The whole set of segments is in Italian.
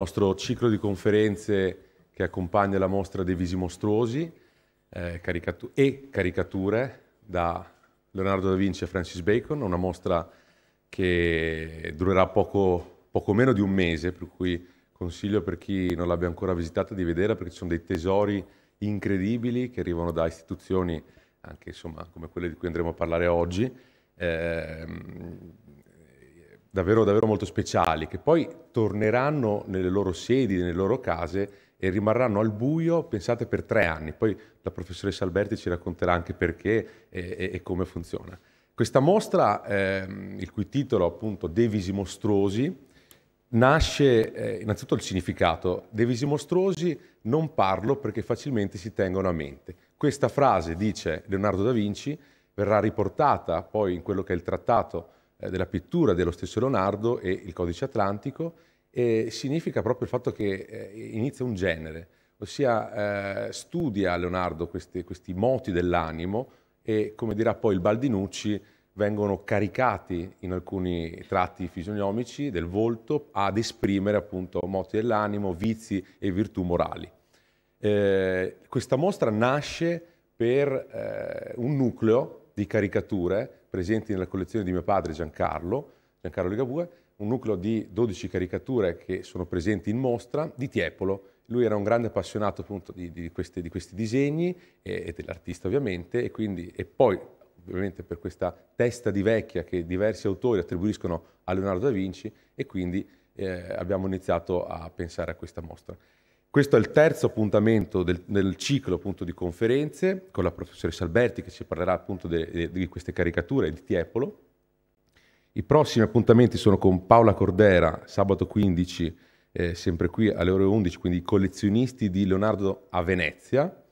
nostro ciclo di conferenze che accompagna la mostra dei visi mostruosi eh, caricatu- e caricature da Leonardo da Vinci e Francis Bacon, una mostra che durerà poco, poco meno di un mese, per cui consiglio per chi non l'abbia ancora visitata di vedere perché ci sono dei tesori incredibili che arrivano da istituzioni anche insomma, come quelle di cui andremo a parlare oggi. Eh, davvero, davvero molto speciali, che poi torneranno nelle loro sedi, nelle loro case e rimarranno al buio, pensate, per tre anni. Poi la professoressa Alberti ci racconterà anche perché e, e, e come funziona. Questa mostra, ehm, il cui titolo appunto De Visi Mostruosi, nasce eh, innanzitutto il significato. De Visi Mostruosi non parlo perché facilmente si tengono a mente. Questa frase, dice Leonardo da Vinci, verrà riportata poi in quello che è il trattato della pittura dello stesso Leonardo e il codice atlantico e significa proprio il fatto che eh, inizia un genere, ossia eh, studia Leonardo questi, questi moti dell'animo e come dirà poi il Baldinucci vengono caricati in alcuni tratti fisionomici del volto ad esprimere appunto moti dell'animo, vizi e virtù morali. Eh, questa mostra nasce per eh, un nucleo di caricature presenti nella collezione di mio padre Giancarlo, Giancarlo Ligabue, un nucleo di 12 caricature che sono presenti in mostra di Tiepolo. Lui era un grande appassionato appunto di, di, questi, di questi, disegni e, e dell'artista ovviamente e, quindi, e poi ovviamente per questa testa di vecchia che diversi autori attribuiscono a Leonardo da Vinci e quindi eh, abbiamo iniziato a pensare a questa mostra. Questo è il terzo appuntamento del, del ciclo appunto, di conferenze con la professoressa Alberti che ci parlerà appunto di queste caricature di Tiepolo. I prossimi appuntamenti sono con Paola Cordera, sabato 15, eh, sempre qui alle ore 11, quindi i collezionisti di Leonardo a Venezia.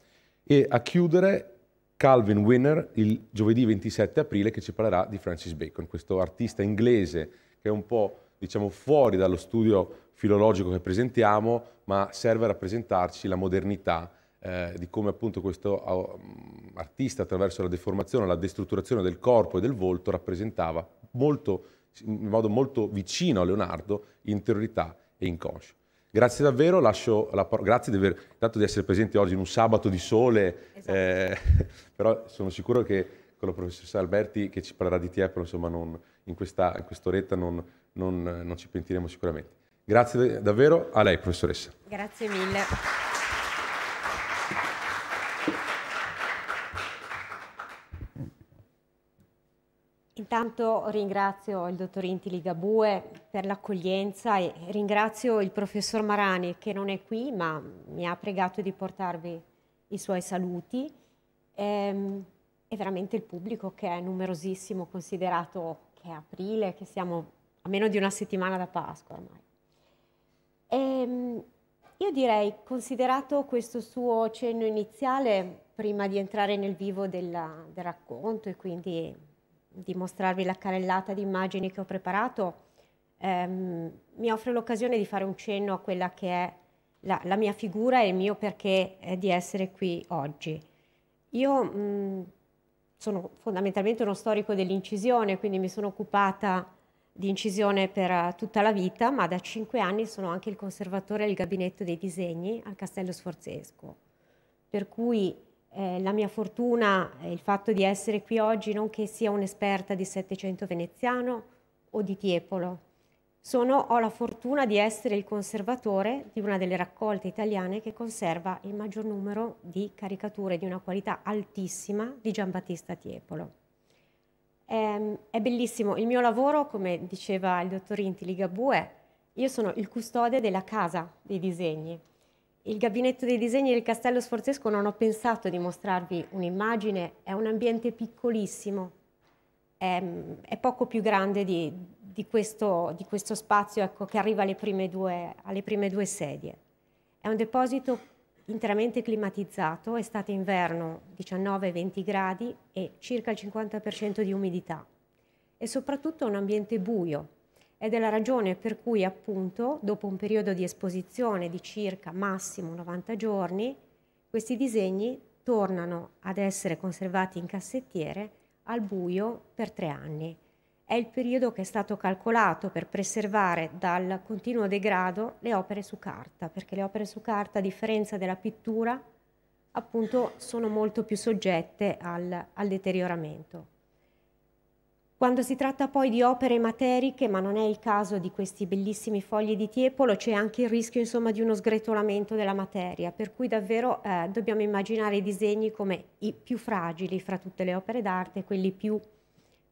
E a chiudere Calvin Winner il giovedì 27 aprile che ci parlerà di Francis Bacon, questo artista inglese che è un po' diciamo fuori dallo studio filologico che presentiamo, ma serve a rappresentarci la modernità eh, di come appunto questo uh, artista attraverso la deformazione, la destrutturazione del corpo e del volto rappresentava molto, in modo molto vicino a Leonardo interiorità e inconscio. Grazie davvero, lascio la parola, grazie di, aver, tanto di essere presenti oggi in un sabato di sole, esatto. eh, però sono sicuro che con la professoressa Alberti che ci parlerà di Tiepolo, insomma non, in, questa, in quest'oretta non, non, non ci pentiremo sicuramente. Grazie davvero a lei, professoressa. Grazie mille. Intanto ringrazio il dottor Inti Ligabue per l'accoglienza e ringrazio il professor Marani che non è qui ma mi ha pregato di portarvi i suoi saluti e, ehm, e veramente il pubblico che è numerosissimo considerato che è aprile, che siamo a meno di una settimana da Pasqua ormai. E, ehm, io direi, considerato questo suo cenno iniziale, prima di entrare nel vivo della, del racconto e quindi di mostrarvi la carrellata di immagini che ho preparato, ehm, mi offre l'occasione di fare un cenno a quella che è la, la mia figura e il mio perché di essere qui oggi. Io mh, sono fondamentalmente uno storico dell'incisione, quindi mi sono occupata di incisione per eh, tutta la vita, ma da cinque anni sono anche il conservatore del gabinetto dei disegni al Castello Sforzesco. Per cui eh, la mia fortuna è il fatto di essere qui oggi non che sia un'esperta di Settecento veneziano o di Tiepolo. Sono, ho la fortuna di essere il conservatore di una delle raccolte italiane che conserva il maggior numero di caricature di una qualità altissima di Giambattista Tiepolo. È, ehm, è bellissimo. Il mio lavoro, come diceva il dottor Inti Ligabue, io sono il custode della casa dei disegni. Il gabinetto dei disegni del Castello Sforzesco non ho pensato di mostrarvi un'immagine, è un ambiente piccolissimo, è, è poco più grande di, di, questo, di questo, spazio ecco, che arriva alle prime, due, alle prime due sedie. È un deposito interamente climatizzato, estate inverno 19-20 gradi e circa il 50% di umidità e soprattutto un ambiente buio ed è la ragione per cui appunto dopo un periodo di esposizione di circa massimo 90 giorni questi disegni tornano ad essere conservati in cassettiere al buio per tre anni. È il periodo che è stato calcolato per preservare dal continuo degrado le opere su carta, perché le opere su carta, a differenza della pittura, appunto sono molto più soggette al, al deterioramento. Quando si tratta poi di opere materiche, ma non è il caso di questi bellissimi fogli di tiepolo, c'è anche il rischio insomma, di uno sgretolamento della materia, per cui davvero eh, dobbiamo immaginare i disegni come i più fragili fra tutte le opere d'arte, quelli più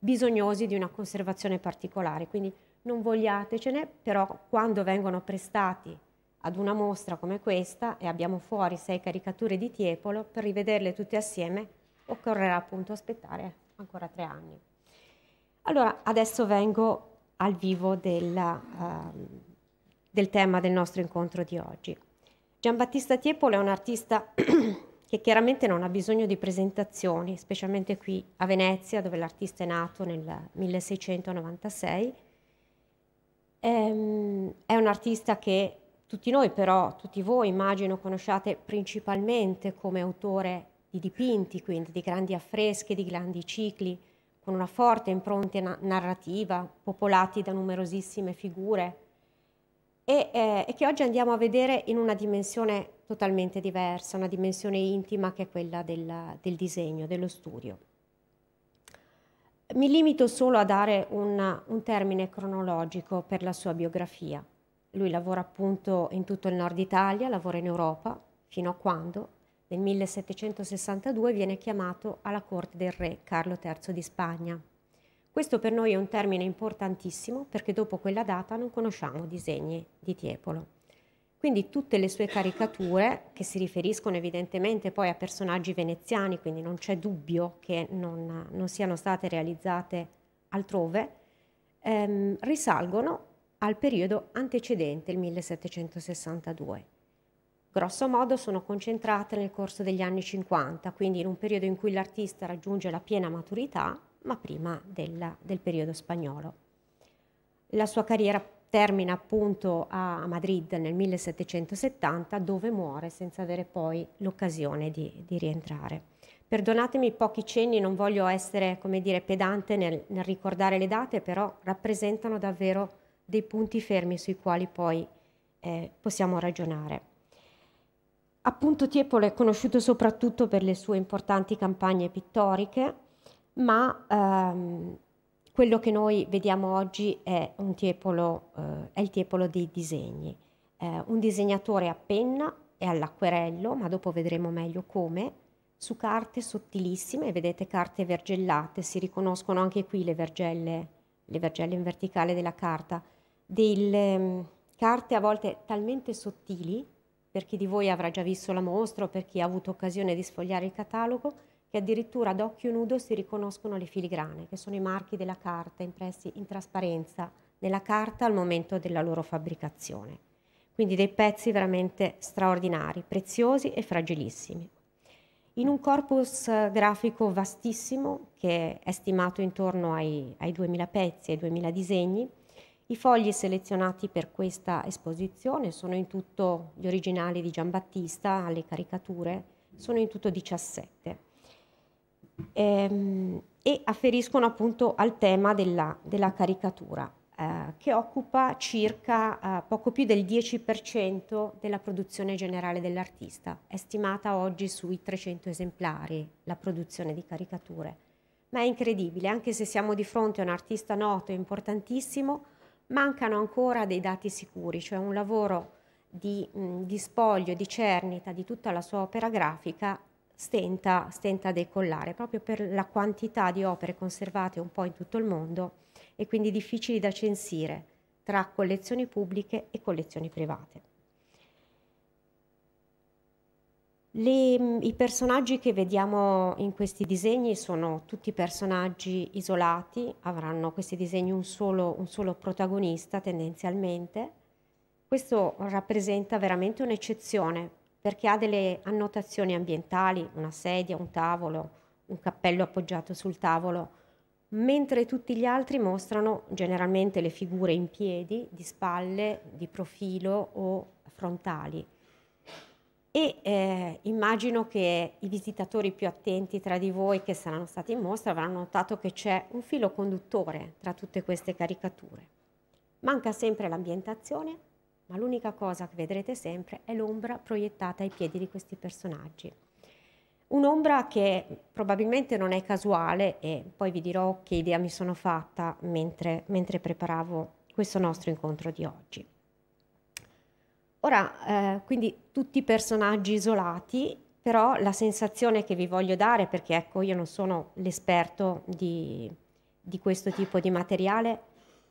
bisognosi di una conservazione particolare. Quindi non vogliatecene, però quando vengono prestati ad una mostra come questa e abbiamo fuori sei caricature di Tiepolo, per rivederle tutte assieme occorrerà appunto aspettare ancora tre anni. Allora, adesso vengo al vivo della, uh, del tema del nostro incontro di oggi. Giambattista Tiepolo è un artista che chiaramente non ha bisogno di presentazioni, specialmente qui a Venezia, dove l'artista è nato nel 1696. Ehm, è un artista che tutti noi però, tutti voi immagino, conosciate principalmente come autore di dipinti, quindi di grandi affreschi, di grandi cicli, con una forte impronta narrativa, popolati da numerosissime figure, e, eh, e, che oggi andiamo a vedere in una dimensione totalmente diversa, una dimensione intima che è quella del, del disegno, dello studio. Mi limito solo a dare un, un termine cronologico per la sua biografia. Lui lavora appunto in tutto il nord Italia, lavora in Europa, fino a quando nel 1762 viene chiamato alla corte del re Carlo III di Spagna. Questo per noi è un termine importantissimo perché dopo quella data non conosciamo disegni di Tiepolo. Quindi tutte le sue caricature, che si riferiscono evidentemente poi a personaggi veneziani, quindi non c'è dubbio che non, non siano state realizzate altrove, ehm, risalgono al periodo antecedente il 1762 grosso modo sono concentrate nel corso degli anni 50, quindi in un periodo in cui l'artista raggiunge la piena maturità, ma prima della, del periodo spagnolo. La sua carriera termina appunto a Madrid nel 1770, dove muore senza avere poi l'occasione di, di rientrare. Perdonatemi pochi cenni, non voglio essere, come dire, pedante nel, nel ricordare le date, però rappresentano davvero dei punti fermi sui quali poi eh, possiamo ragionare. Appunto Tiepolo è conosciuto soprattutto per le sue importanti campagne pittoriche, ma ehm, quello che noi vediamo oggi è, tiepolo, eh, è il Tiepolo dei disegni. Eh, un disegnatore a penna e all'acquerello, ma dopo vedremo meglio come, su carte sottilissime, vedete carte vergellate, si riconoscono anche qui le vergelle, le vergelle in verticale della carta, delle um, carte a volte talmente sottili per chi di voi avrà già visto la mostra o per chi ha avuto occasione di sfogliare il catalogo, che addirittura ad occhio nudo si riconoscono le filigrane, che sono i marchi della carta impressi in trasparenza nella carta al momento della loro fabbricazione. Quindi dei pezzi veramente straordinari, preziosi e fragilissimi. In un corpus grafico vastissimo, che è stimato intorno ai, ai 2000 pezzi, ai 2000 disegni, i fogli selezionati per questa esposizione sono in tutto gli originali di Giambattista, le caricature, sono in tutto 17 ehm, e afferiscono appunto al tema della, della caricatura eh, che occupa circa eh, poco più del 10% della produzione generale dell'artista. È stimata oggi sui 300 esemplari la produzione di caricature. Ma è incredibile, anche se siamo di fronte a un artista noto e importantissimo, mancano ancora dei dati sicuri, cioè un lavoro di, mh, di spoglio, di cernita di tutta la sua opera grafica stenta, stenta a decollare, proprio per la quantità di opere conservate un po' in tutto il mondo e quindi difficili da censire tra collezioni pubbliche e collezioni private. Le, I personaggi che vediamo in questi disegni sono tutti personaggi isolati, avranno questi disegni un solo, un solo protagonista tendenzialmente. Questo rappresenta veramente un'eccezione perché ha delle annotazioni ambientali, una sedia, un tavolo, un cappello appoggiato sul tavolo, mentre tutti gli altri mostrano generalmente le figure in piedi, di spalle, di profilo o frontali e eh, immagino che i visitatori più attenti tra di voi che saranno stati in mostra avranno notato che c'è un filo conduttore tra tutte queste caricature. Manca sempre l'ambientazione, ma l'unica cosa che vedrete sempre è l'ombra proiettata ai piedi di questi personaggi. Un'ombra che probabilmente non è casuale e poi vi dirò che idea mi sono fatta mentre, mentre preparavo questo nostro incontro di oggi. Ora, eh, quindi tutti personaggi isolati, però la sensazione che vi voglio dare, perché ecco io non sono l'esperto di, di questo tipo di materiale,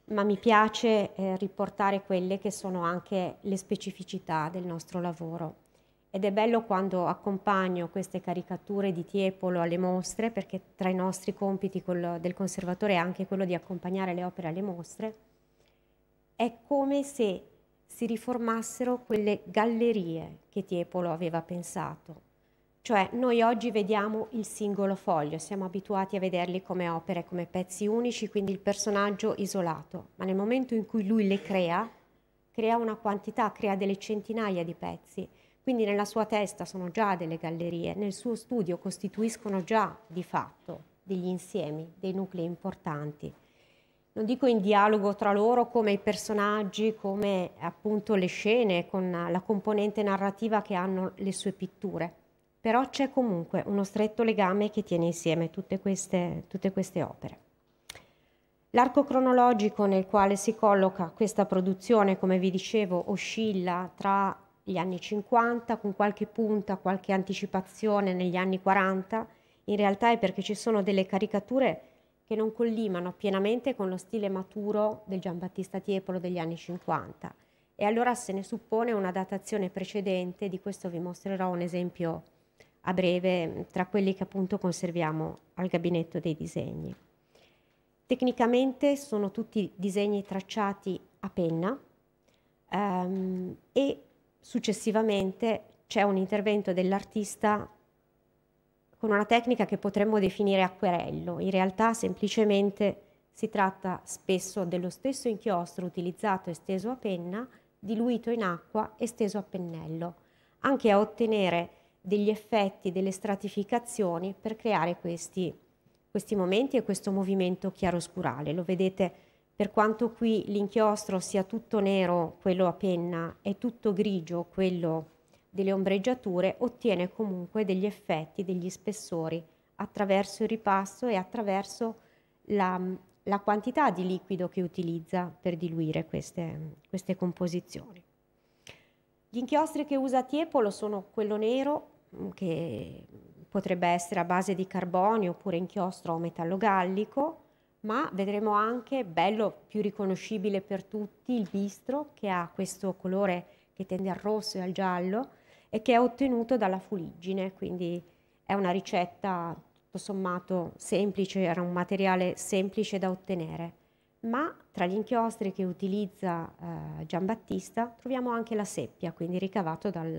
ma mi piace eh, riportare quelle che sono anche le specificità del nostro lavoro. Ed è bello quando accompagno queste caricature di Tiepolo alle mostre, perché tra i nostri compiti del conservatore è anche quello di accompagnare le opere alle mostre. È come se si riformassero quelle gallerie che Tiepolo aveva pensato. Cioè noi oggi vediamo il singolo foglio, siamo abituati a vederli come opere, come pezzi unici, quindi il personaggio isolato, ma nel momento in cui lui le crea, crea una quantità, crea delle centinaia di pezzi. Quindi nella sua testa sono già delle gallerie, nel suo studio costituiscono già di fatto degli insiemi, dei nuclei importanti. Non dico in dialogo tra loro come i personaggi, come appunto le scene, con la componente narrativa che hanno le sue pitture, però c'è comunque uno stretto legame che tiene insieme tutte queste, tutte queste opere. L'arco cronologico nel quale si colloca questa produzione, come vi dicevo, oscilla tra gli anni 50 con qualche punta, qualche anticipazione negli anni 40, in realtà è perché ci sono delle caricature che non collimano pienamente con lo stile maturo del Giambattista Tiepolo degli anni 50 e allora se ne suppone una datazione precedente, di questo vi mostrerò un esempio a breve tra quelli che appunto conserviamo al gabinetto dei disegni. Tecnicamente sono tutti disegni tracciati a penna um, e successivamente c'è un intervento dell'artista con una tecnica che potremmo definire acquerello. In realtà semplicemente si tratta spesso dello stesso inchiostro utilizzato e steso a penna, diluito in acqua e steso a pennello, anche a ottenere degli effetti, delle stratificazioni per creare questi, questi momenti e questo movimento chiaroscurale. Lo vedete per quanto qui l'inchiostro sia tutto nero, quello a penna, e tutto grigio, quello delle ombreggiature ottiene comunque degli effetti, degli spessori attraverso il ripasso e attraverso la, la quantità di liquido che utilizza per diluire queste, queste composizioni. Gli inchiostri che usa Tiepolo sono quello nero, che potrebbe essere a base di carbonio oppure inchiostro o metallo gallico, ma vedremo anche, bello più riconoscibile per tutti, il bistro che ha questo colore che tende al rosso e al giallo, e che è ottenuto dalla fuliggine, quindi è una ricetta tutto sommato semplice, era un materiale semplice da ottenere. Ma tra gli inchiostri che utilizza eh, Giambattista troviamo anche la seppia, quindi ricavato dal,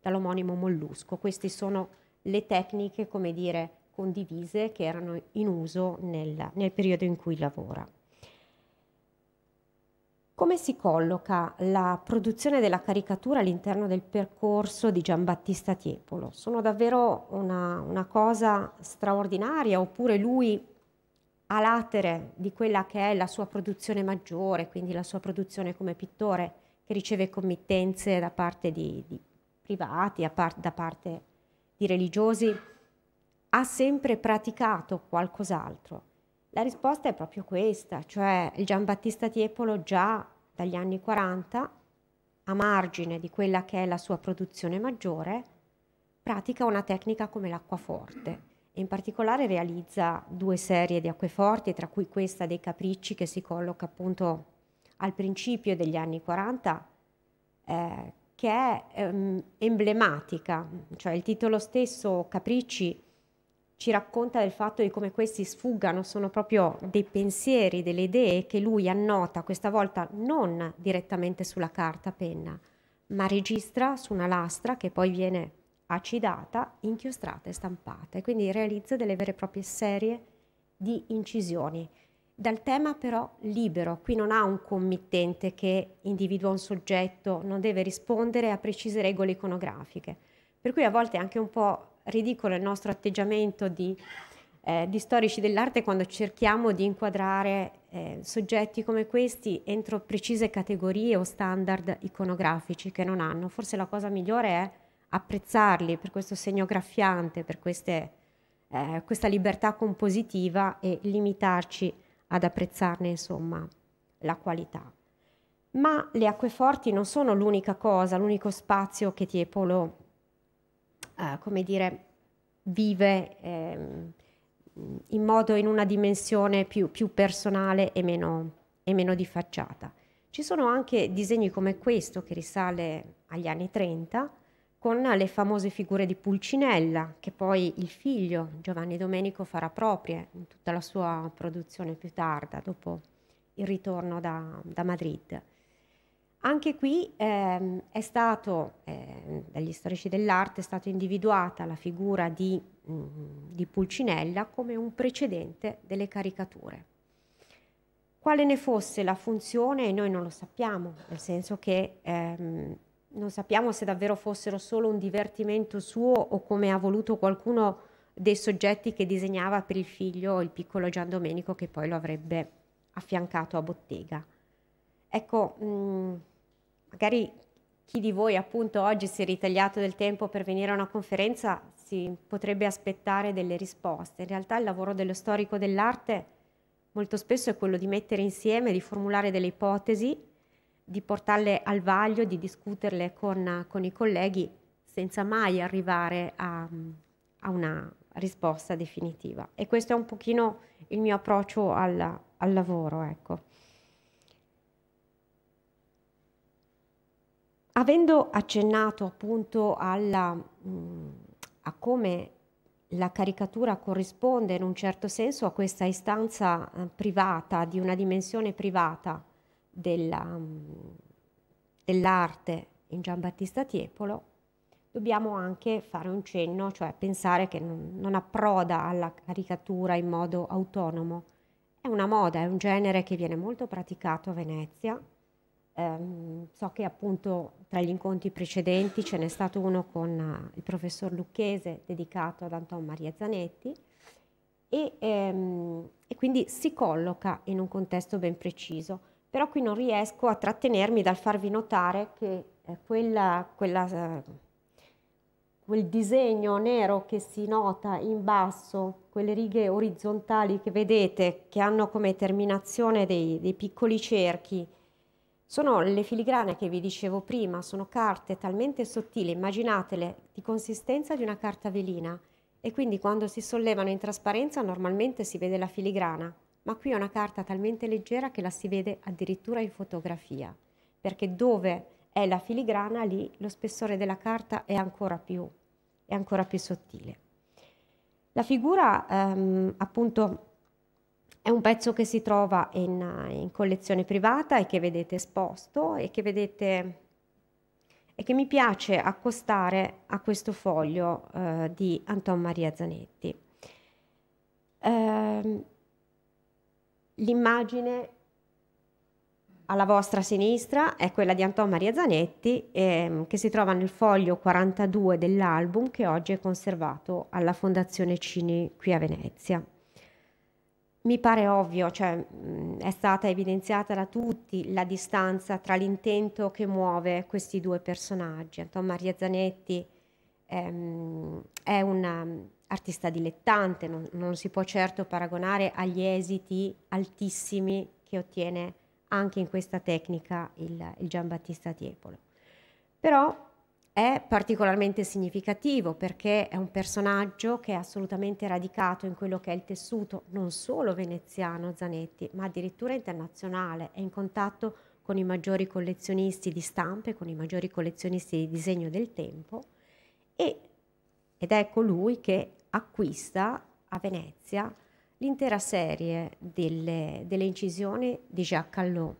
dall'omonimo mollusco. Queste sono le tecniche, come dire, condivise che erano in uso nel, nel periodo in cui lavora. Come si colloca la produzione della caricatura all'interno del percorso di Giambattista Tiepolo? Sono davvero una, una cosa straordinaria oppure lui a latere di quella che è la sua produzione maggiore, quindi la sua produzione come pittore che riceve committenze da parte di, di privati, par da parte di religiosi, ha sempre praticato qualcos'altro? La risposta è proprio questa, cioè il Giambattista Tiepolo già dagli anni 40, a margine di quella che è la sua produzione maggiore, pratica una tecnica come l'acquaforte e in particolare realizza due serie di acqueforti, tra cui questa dei capricci che si colloca appunto al principio degli anni 40, eh, che è ehm, emblematica, cioè il titolo stesso Capricci ci racconta del fatto di come questi sfuggano, sono proprio dei pensieri, delle idee che lui annota, questa volta non direttamente sulla carta penna, ma registra su una lastra che poi viene acidata, inchiostrata e stampata e quindi realizza delle vere e proprie serie di incisioni. Dal tema però libero. Qui non ha un committente che individua un soggetto, non deve rispondere a precise regole iconografiche. Per cui a volte è anche un po' ridicolo il nostro atteggiamento di, eh, di storici dell'arte quando cerchiamo di inquadrare eh, soggetti come questi entro precise categorie o standard iconografici che non hanno. Forse la cosa migliore è apprezzarli per questo segno graffiante, per queste, eh, questa libertà compositiva e limitarci a ad apprezzarne insomma la qualità. Ma le acqueforti non sono l'unica cosa, l'unico spazio che Tiepolo, eh, come dire, vive eh, in modo, in una dimensione più, più personale e meno, e meno di facciata. Ci sono anche disegni come questo che risale agli anni 30, con le famose figure di Pulcinella, che poi il figlio Giovanni Domenico farà proprie in tutta la sua produzione più tarda, dopo il ritorno da, da Madrid. Anche qui ehm, è stato, eh, dagli storici dell'arte, è stata individuata la figura di, mh, mm, di Pulcinella come un precedente delle caricature. Quale ne fosse la funzione noi non lo sappiamo, nel senso che ehm, non sappiamo se davvero fossero solo un divertimento suo o come ha voluto qualcuno dei soggetti che disegnava per il figlio, il piccolo Gian Domenico, che poi lo avrebbe affiancato a bottega. Ecco, mh, mm, magari chi di voi appunto oggi si è ritagliato del tempo per venire a una conferenza si potrebbe aspettare delle risposte. In realtà il lavoro dello storico dell'arte molto spesso è quello di mettere insieme, di formulare delle ipotesi di portarle al vaglio, di discuterle con, con i colleghi senza mai arrivare a, a, una risposta definitiva. E questo è un pochino il mio approccio al, al lavoro. Ecco. Avendo accennato appunto alla, mh, a come la caricatura corrisponde in un certo senso a questa istanza eh, privata, di una dimensione privata mm, dell'arte in Giambattista Tiepolo, dobbiamo anche fare un cenno, cioè pensare che non, non, approda alla caricatura in modo autonomo. È una moda, è un genere che viene molto praticato a Venezia. Eh, so che appunto tra gli incontri precedenti ce n'è stato uno con uh, il professor Lucchese dedicato ad Anton Maria Zanetti e, ehm, e quindi si colloca in un contesto ben preciso però qui non riesco a trattenermi dal farvi notare che eh, quella, quella, eh, quel disegno nero che si nota in basso, quelle righe orizzontali che vedete, che hanno come terminazione dei, dei piccoli cerchi, sono le filigrane che vi dicevo prima, sono carte talmente sottili, immaginatele, di consistenza di una carta velina. E quindi quando si sollevano in trasparenza normalmente si vede la filigrana ma qui è una carta talmente leggera che la si vede addirittura in fotografia, perché dove è la filigrana lì lo spessore della carta è ancora più, è ancora più sottile. La figura ehm, appunto è un pezzo che si trova in, in, collezione privata e che vedete esposto e che vedete e che mi piace accostare a questo foglio eh, di Anton Maria Zanetti. Eh, L'immagine alla vostra sinistra è quella di Anton Maria Zanetti ehm, che si trova nel foglio 42 dell'album che oggi è conservato alla Fondazione Cini qui a Venezia. Mi pare ovvio, cioè è stata evidenziata da tutti la distanza tra l'intento che muove questi due personaggi. Anton Maria Zanetti ehm, è una artista dilettante, non, non si può certo paragonare agli esiti altissimi che ottiene anche in questa tecnica il, il Giambattista Tiepolo. Però è particolarmente significativo perché è un personaggio che è assolutamente radicato in quello che è il tessuto non solo veneziano Zanetti, ma addirittura internazionale, è in contatto con i maggiori collezionisti di stampe, con i maggiori collezionisti di disegno del tempo e, ed è colui che acquista a Venezia l'intera serie delle, delle, incisioni di Jacques Callot,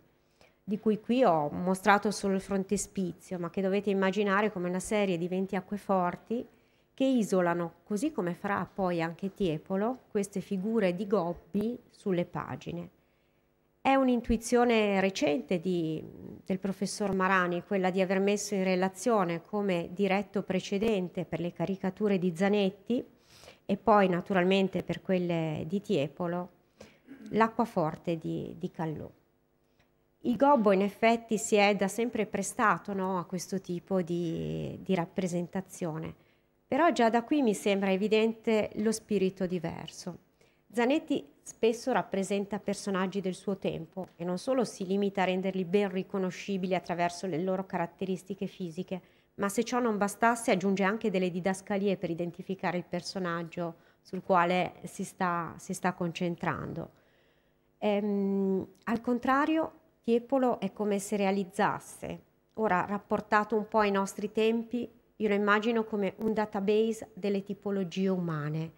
di cui qui ho mostrato solo il frontespizio, ma che dovete immaginare come una serie di 20 acqueforti che isolano, così come farà poi anche Tiepolo, queste figure di gobbi sulle pagine. È un'intuizione recente di, del professor Marani, quella di aver messo in relazione come diretto precedente per le caricature di Zanetti e poi naturalmente per quelle di Tiepolo, l'acquaforte di, di Callò. Il gobbo in effetti si è da sempre prestato no, a questo tipo di, di rappresentazione, però già da qui mi sembra evidente lo spirito diverso. Zanetti spesso rappresenta personaggi del suo tempo e non solo si limita a renderli ben riconoscibili attraverso le loro caratteristiche fisiche, ma se ciò non bastasse aggiunge anche delle didascalie per identificare il personaggio sul quale si sta, si sta concentrando. Ehm, al contrario, Tiepolo è come se realizzasse, ora rapportato un po' ai nostri tempi, io lo immagino come un database delle tipologie umane,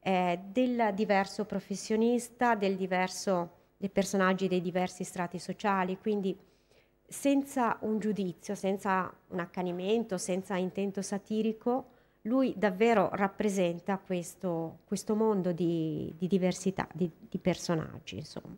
eh, del diverso professionista, del diverso, dei personaggi dei diversi strati sociali, quindi senza un giudizio, senza un accanimento, senza intento satirico, lui davvero rappresenta questo, questo mondo di, di diversità, di, di personaggi, insomma.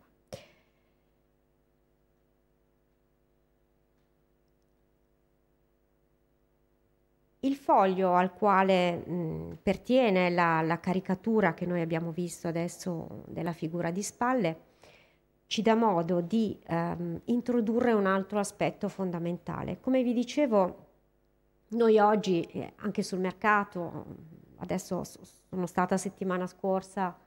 Il foglio al quale mh, pertiene la, la, caricatura che noi abbiamo visto adesso della figura di spalle ci dà modo di ehm, introdurre un altro aspetto fondamentale. Come vi dicevo, noi oggi eh, anche sul mercato, adesso sono stata settimana scorsa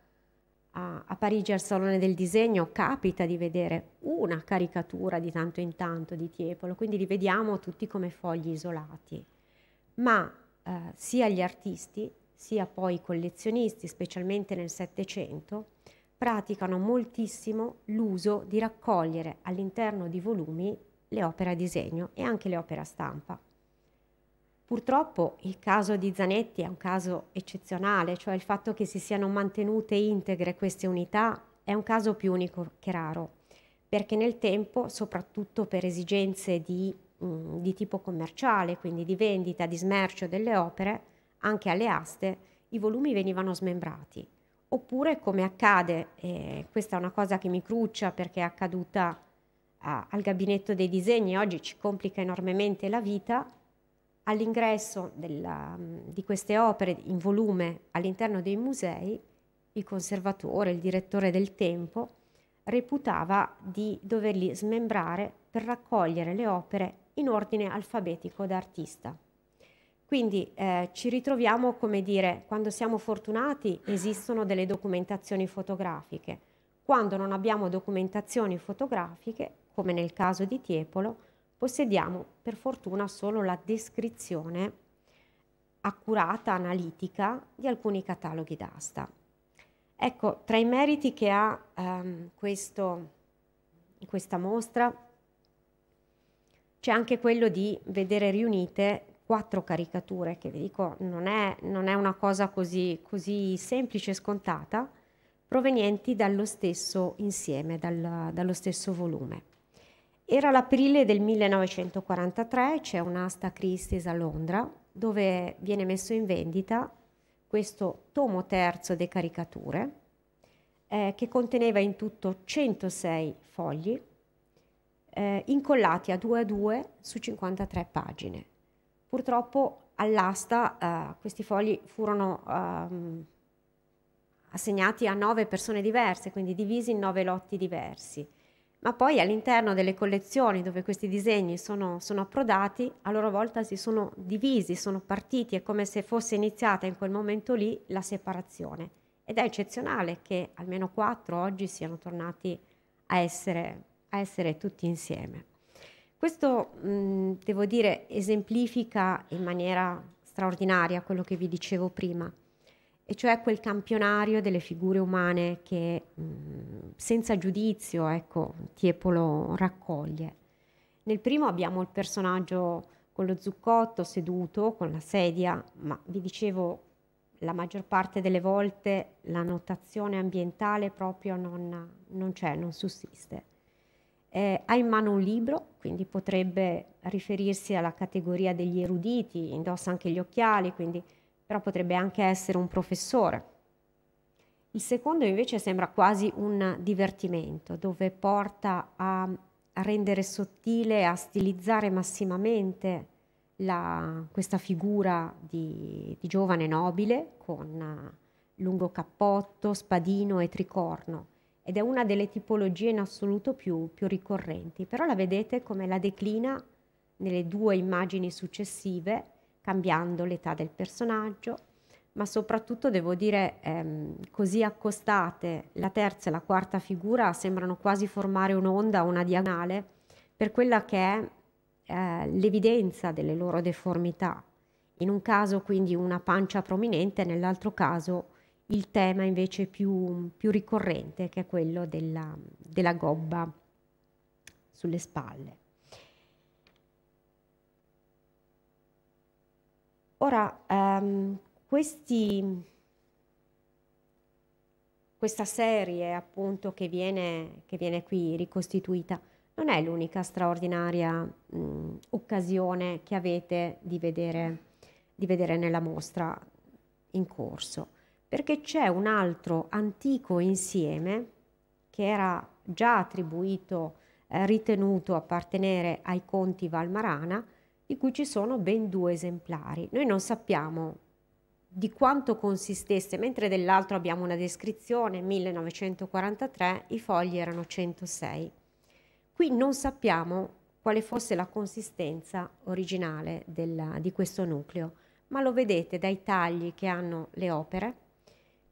a, a Parigi al Salone del Disegno, capita di vedere una caricatura di tanto in tanto di Tiepolo, quindi li vediamo tutti come fogli isolati ma eh, sia gli artisti sia poi i collezionisti, specialmente nel Settecento, praticano moltissimo l'uso di raccogliere all'interno di volumi le opere a disegno e anche le opere a stampa. Purtroppo il caso di Zanetti è un caso eccezionale, cioè il fatto che si siano mantenute integre queste unità è un caso più unico che raro, perché nel tempo, soprattutto per esigenze di mh, di tipo commerciale, quindi di vendita, di smercio delle opere, anche alle aste, i volumi venivano smembrati. Oppure, come accade, e questa è una cosa che mi cruccia perché è accaduta a, al gabinetto dei disegni, oggi ci complica enormemente la vita, all'ingresso della, di queste opere in volume all'interno dei musei, il conservatore, il direttore del tempo, reputava di doverli smembrare per raccogliere le opere in ordine alfabetico d'artista. Quindi eh, ci ritroviamo, come dire, quando siamo fortunati esistono delle documentazioni fotografiche. Quando non abbiamo documentazioni fotografiche, come nel caso di Tiepolo, possediamo per fortuna solo la descrizione accurata, analitica di alcuni cataloghi d'asta. Ecco, tra i meriti che ha um, questo, questa mostra c'è anche quello di vedere riunite quattro caricature, che vi dico non è, non è una cosa così, così, semplice e scontata, provenienti dallo stesso insieme, dal, dallo stesso volume. Era l'aprile del 1943, c'è un'asta Christie's a Londra, dove viene messo in vendita questo tomo terzo de caricature, eh, che conteneva in tutto 106 fogli, eh, incollati a due a due su 53 pagine. Purtroppo all'asta eh, questi fogli furono ehm, assegnati a nove persone diverse, quindi divisi in nove lotti diversi. Ma poi all'interno delle collezioni dove questi disegni sono, sono, approdati, a loro volta si sono divisi, sono partiti, è come se fosse iniziata in quel momento lì la separazione. Ed è eccezionale che almeno quattro oggi siano tornati a essere a essere tutti insieme. Questo, mh, devo dire, esemplifica in maniera straordinaria quello che vi dicevo prima, e cioè quel campionario delle figure umane che mh, senza giudizio, ecco, Tiepolo raccoglie. Nel primo abbiamo il personaggio con lo zuccotto seduto, con la sedia, ma vi dicevo, la maggior parte delle volte la notazione ambientale proprio non, non c'è, non sussiste. Eh, ha in mano un libro, quindi potrebbe riferirsi alla categoria degli eruditi, indossa anche gli occhiali, quindi, però potrebbe anche essere un professore. Il secondo invece sembra quasi un divertimento, dove porta a, rendere sottile, a stilizzare massimamente la, questa figura di, di, giovane nobile con lungo cappotto, spadino e tricorno ed è una delle tipologie in assoluto più, più ricorrenti, però la vedete come la declina nelle due immagini successive, cambiando l'età del personaggio, ma soprattutto devo dire ehm, così accostate la terza e la quarta figura sembrano quasi formare un'onda, una diagonale, per quella che è eh, l'evidenza delle loro deformità. In un caso quindi una pancia prominente, nell'altro caso il tema invece più, più ricorrente che è quello della, della gobba sulle spalle. Ora, ehm, questi, questa serie appunto che viene, che viene qui ricostituita non è l'unica straordinaria mh, occasione che avete di vedere, di vedere nella mostra in corso perché c'è un altro antico insieme che era già attribuito, eh, ritenuto appartenere ai conti Valmarana, di cui ci sono ben due esemplari. Noi non sappiamo di quanto consistesse, mentre dell'altro abbiamo una descrizione, 1943, i fogli erano 106. Qui non sappiamo quale fosse la consistenza originale del, di questo nucleo, ma lo vedete dai tagli che hanno le opere,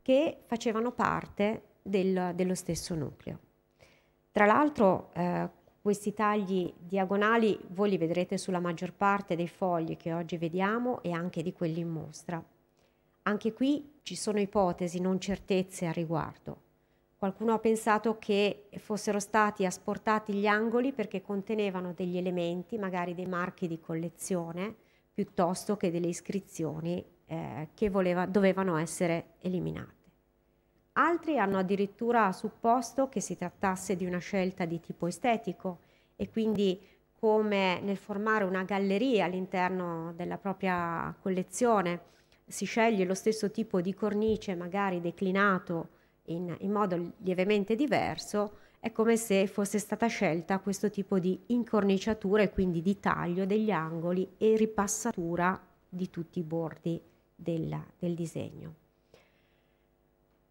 che facevano parte del, dello stesso nucleo. Tra l'altro eh, questi tagli diagonali voi li vedrete sulla maggior parte dei fogli che oggi vediamo e anche di quelli in mostra. Anche qui ci sono ipotesi, non certezze a riguardo. Qualcuno ha pensato che fossero stati asportati gli angoli perché contenevano degli elementi, magari dei marchi di collezione, piuttosto che delle iscrizioni eh, che voleva, dovevano essere eliminate. Altri hanno addirittura supposto che si trattasse di una scelta di tipo estetico e quindi come nel formare una galleria all'interno della propria collezione si sceglie lo stesso tipo di cornice magari declinato in, in modo lievemente diverso, è come se fosse stata scelta questo tipo di incorniciatura e quindi di taglio degli angoli e ripassatura di tutti i bordi della, del disegno.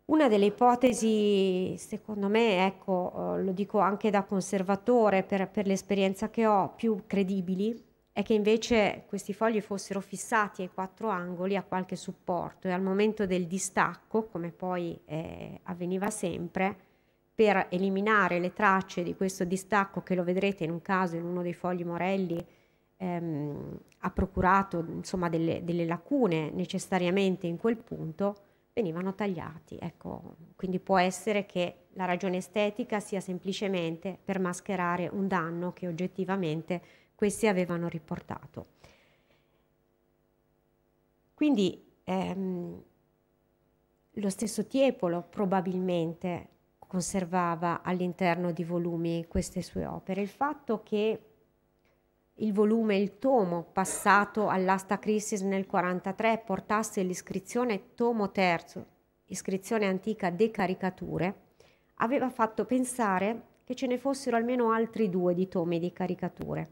Una delle ipotesi, secondo me, ecco, eh, lo dico anche da conservatore per, per l'esperienza che ho, più credibili, è che invece questi fogli fossero fissati ai quattro angoli a qualche supporto e al momento del distacco, come poi eh, avveniva sempre, per eliminare le tracce di questo distacco, che lo vedrete in un caso in uno dei fogli Morelli, ehm, ha procurato insomma, delle, delle lacune necessariamente in quel punto, venivano tagliati. Ecco, quindi può essere che la ragione estetica sia semplicemente per mascherare un danno che oggettivamente questi avevano riportato. Quindi ehm, lo stesso Tiepolo probabilmente conservava all'interno di volumi queste sue opere. Il fatto che il volume, il tomo passato all'asta Christis nel 43 portasse l'iscrizione tomo terzo, iscrizione antica de caricature, aveva fatto pensare che ce ne fossero almeno altri due di tomi di caricature.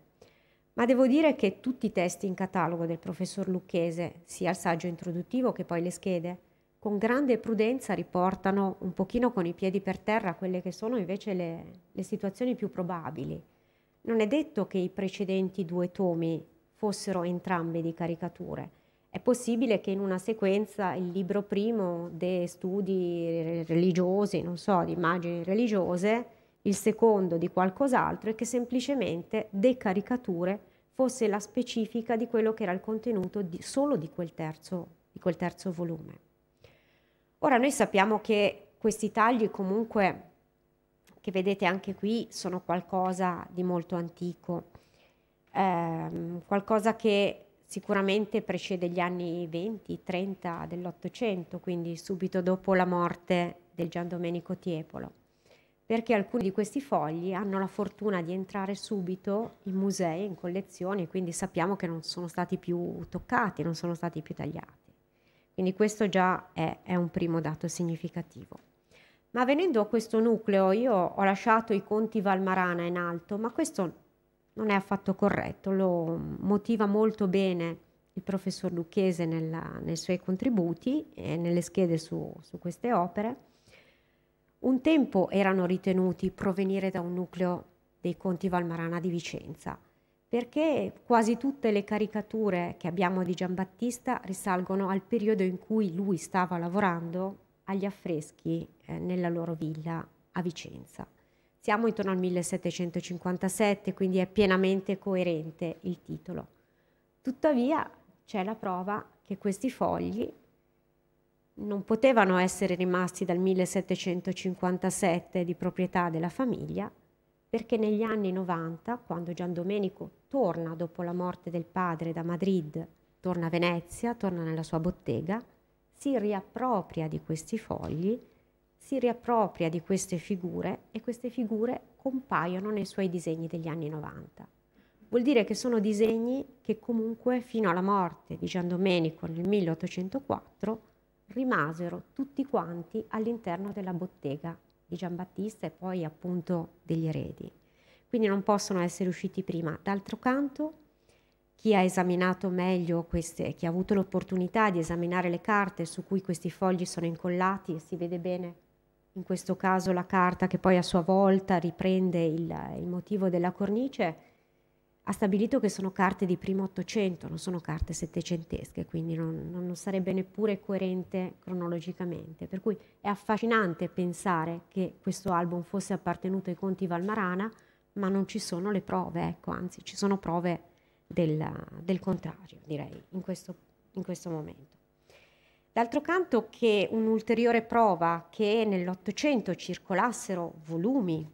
Ma devo dire che tutti i testi in catalogo del professor Lucchese, sia il saggio introduttivo che poi le schede, con grande prudenza riportano un pochino con i piedi per terra quelle che sono invece le, le situazioni più probabili non è detto che i precedenti due tomi fossero entrambi di caricature. È possibile che in una sequenza il libro primo dei studi religiosi, non so, di immagini religiose, il secondo di qualcos'altro e che semplicemente de caricature fosse la specifica di quello che era il contenuto di, solo di quel, terzo, di quel terzo volume. Ora noi sappiamo che questi tagli comunque che vedete anche qui sono qualcosa di molto antico, eh, qualcosa che sicuramente precede gli anni 20-30 dell'Ottocento, quindi subito dopo la morte del Gian Domenico Tiepolo, perché alcuni di questi fogli hanno la fortuna di entrare subito in musei, in collezioni, quindi sappiamo che non sono stati più toccati, non sono stati più tagliati. Quindi questo già è, è un primo dato significativo. Ma venendo a questo nucleo, io ho lasciato i conti Valmarana in alto, ma questo non è affatto corretto, lo motiva molto bene il professor Lucchese nella, nei suoi contributi e nelle schede su, su queste opere. Un tempo erano ritenuti provenire da un nucleo dei conti Valmarana di Vicenza, perché quasi tutte le caricature che abbiamo di Giambattista risalgono al periodo in cui lui stava lavorando agli affreschi eh, nella loro villa a Vicenza. Siamo intorno al 1757, quindi è pienamente coerente il titolo. Tuttavia c'è la prova che questi fogli non potevano essere rimasti dal 1757 di proprietà della famiglia, perché negli anni 90, quando Gian Domenico torna dopo la morte del padre da Madrid, torna a Venezia, torna nella sua bottega, si riappropria di questi fogli, si riappropria di queste figure e queste figure compaiono nei suoi disegni degli anni 90. Vuol dire che sono disegni che comunque fino alla morte di Gian Domenico nel 1804 rimasero tutti quanti all'interno della bottega di Giambattista e poi appunto degli eredi. Quindi non possono essere usciti prima. D'altro canto, chi ha esaminato meglio queste, chi ha avuto l'opportunità di esaminare le carte su cui questi fogli sono incollati, si vede bene in questo caso la carta che poi a sua volta riprende il, il motivo della cornice, ha stabilito che sono carte di primo Ottocento, non sono carte settecentesche, quindi non, non, sarebbe neppure coerente cronologicamente. Per cui è affascinante pensare che questo album fosse appartenuto ai conti Valmarana, ma non ci sono le prove, ecco, anzi ci sono prove del, del contrario, direi, in questo, in questo momento. D'altro canto che un'ulteriore prova che nell'Ottocento circolassero volumi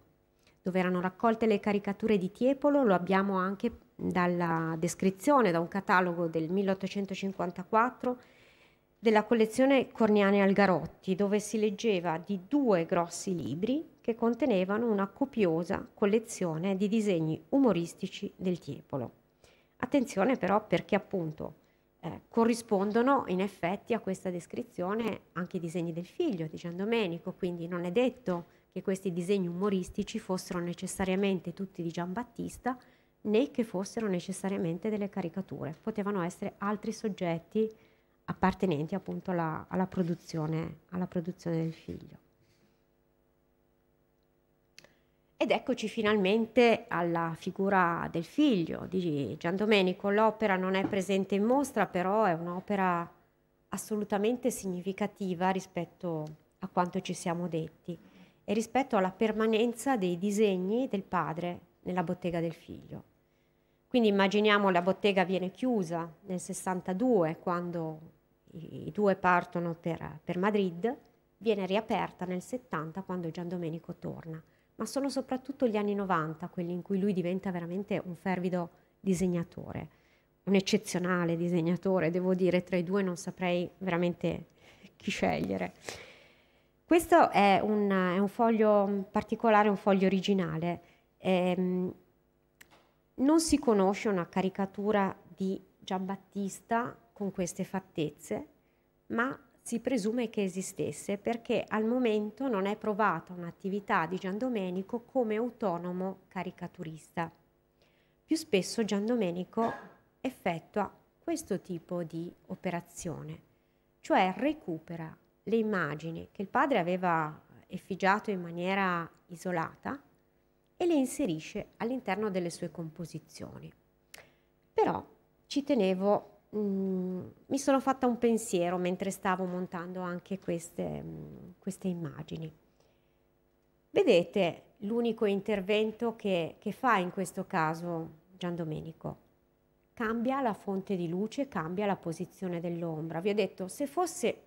dove erano raccolte le caricature di Tiepolo, lo abbiamo anche dalla descrizione, da un catalogo del 1854 della collezione Corniane Algarotti, dove si leggeva di due grossi libri che contenevano una copiosa collezione di disegni umoristici del Tiepolo. Attenzione però perché appunto eh, corrispondono in effetti a questa descrizione anche i disegni del figlio di Gian Domenico, quindi non è detto che questi disegni umoristici fossero necessariamente tutti di Giambattista né che fossero necessariamente delle caricature, potevano essere altri soggetti appartenenti appunto alla, alla, produzione, alla produzione del figlio. Ed eccoci finalmente alla figura del figlio di Gian Domenico. L'opera non è presente in mostra, però è un'opera assolutamente significativa rispetto a quanto ci siamo detti e rispetto alla permanenza dei disegni del padre nella bottega del figlio. Quindi immaginiamo la bottega viene chiusa nel 62 quando i due partono per, per Madrid, viene riaperta nel 70 quando Gian Domenico torna, ma sono soprattutto gli anni 90 quelli in cui lui diventa veramente un fervido disegnatore, un eccezionale disegnatore, devo dire, tra i due non saprei veramente chi scegliere. Questo è un, è un foglio particolare, un foglio originale. Eh, non si conosce una caricatura di Giambattista con queste fattezze, ma si presume che esistesse perché al momento non è provata un'attività di Gian Domenico come autonomo caricaturista. Più spesso Gian Domenico effettua questo tipo di operazione, cioè recupera le immagini che il padre aveva effigiato in maniera isolata e le inserisce all'interno delle sue composizioni. Però ci tenevo, mm, mi sono fatta un pensiero mentre stavo montando anche queste, mm, queste immagini. Vedete l'unico intervento che, che fa in questo caso Gian Domenico? Cambia la fonte di luce, cambia la posizione dell'ombra. Vi ho detto, se fosse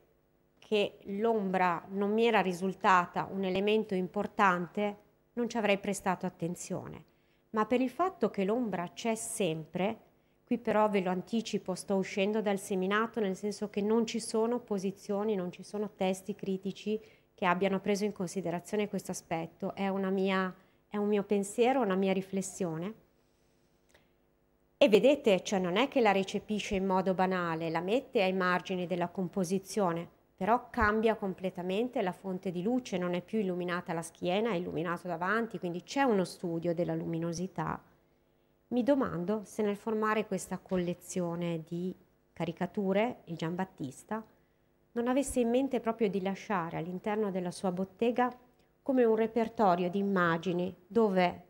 che l'ombra non mi era risultata un elemento importante, non ci avrei prestato attenzione. Ma per il fatto che l'ombra c'è sempre, qui però ve lo anticipo, sto uscendo dal seminato nel senso che non ci sono posizioni, non ci sono testi critici che abbiano preso in considerazione questo aspetto, è, mia, è un mio pensiero, una mia riflessione. E vedete, cioè non è che la recepisce in modo banale, la mette ai margini della composizione, però cambia completamente la fonte di luce, non è più illuminata la schiena, è illuminato davanti, quindi c'è uno studio della luminosità. Mi domando se nel formare questa collezione di caricature, il Giambattista, non avesse in mente proprio di lasciare all'interno della sua bottega come un repertorio di immagini dove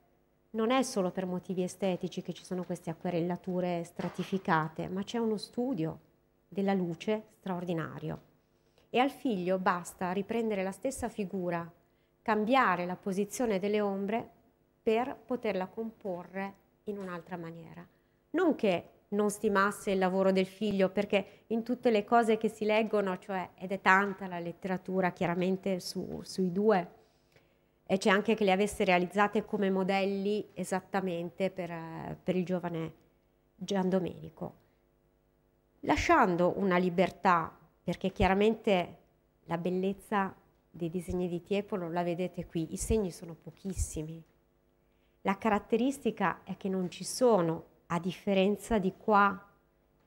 non è solo per motivi estetici che ci sono queste acquerellature stratificate, ma c'è uno studio della luce straordinario. E al figlio basta riprendere la stessa figura, cambiare la posizione delle ombre per poterla comporre in un'altra maniera. Non che non stimasse il lavoro del figlio, perché in tutte le cose che si leggono, cioè, ed è tanta la letteratura chiaramente su, sui due, e c'è anche che le avesse realizzate come modelli esattamente per, per il giovane Gian Domenico, lasciando una libertà, perché chiaramente la bellezza dei disegni di Tiepolo la vedete qui, i segni sono pochissimi. La caratteristica è che non ci sono a differenza di qua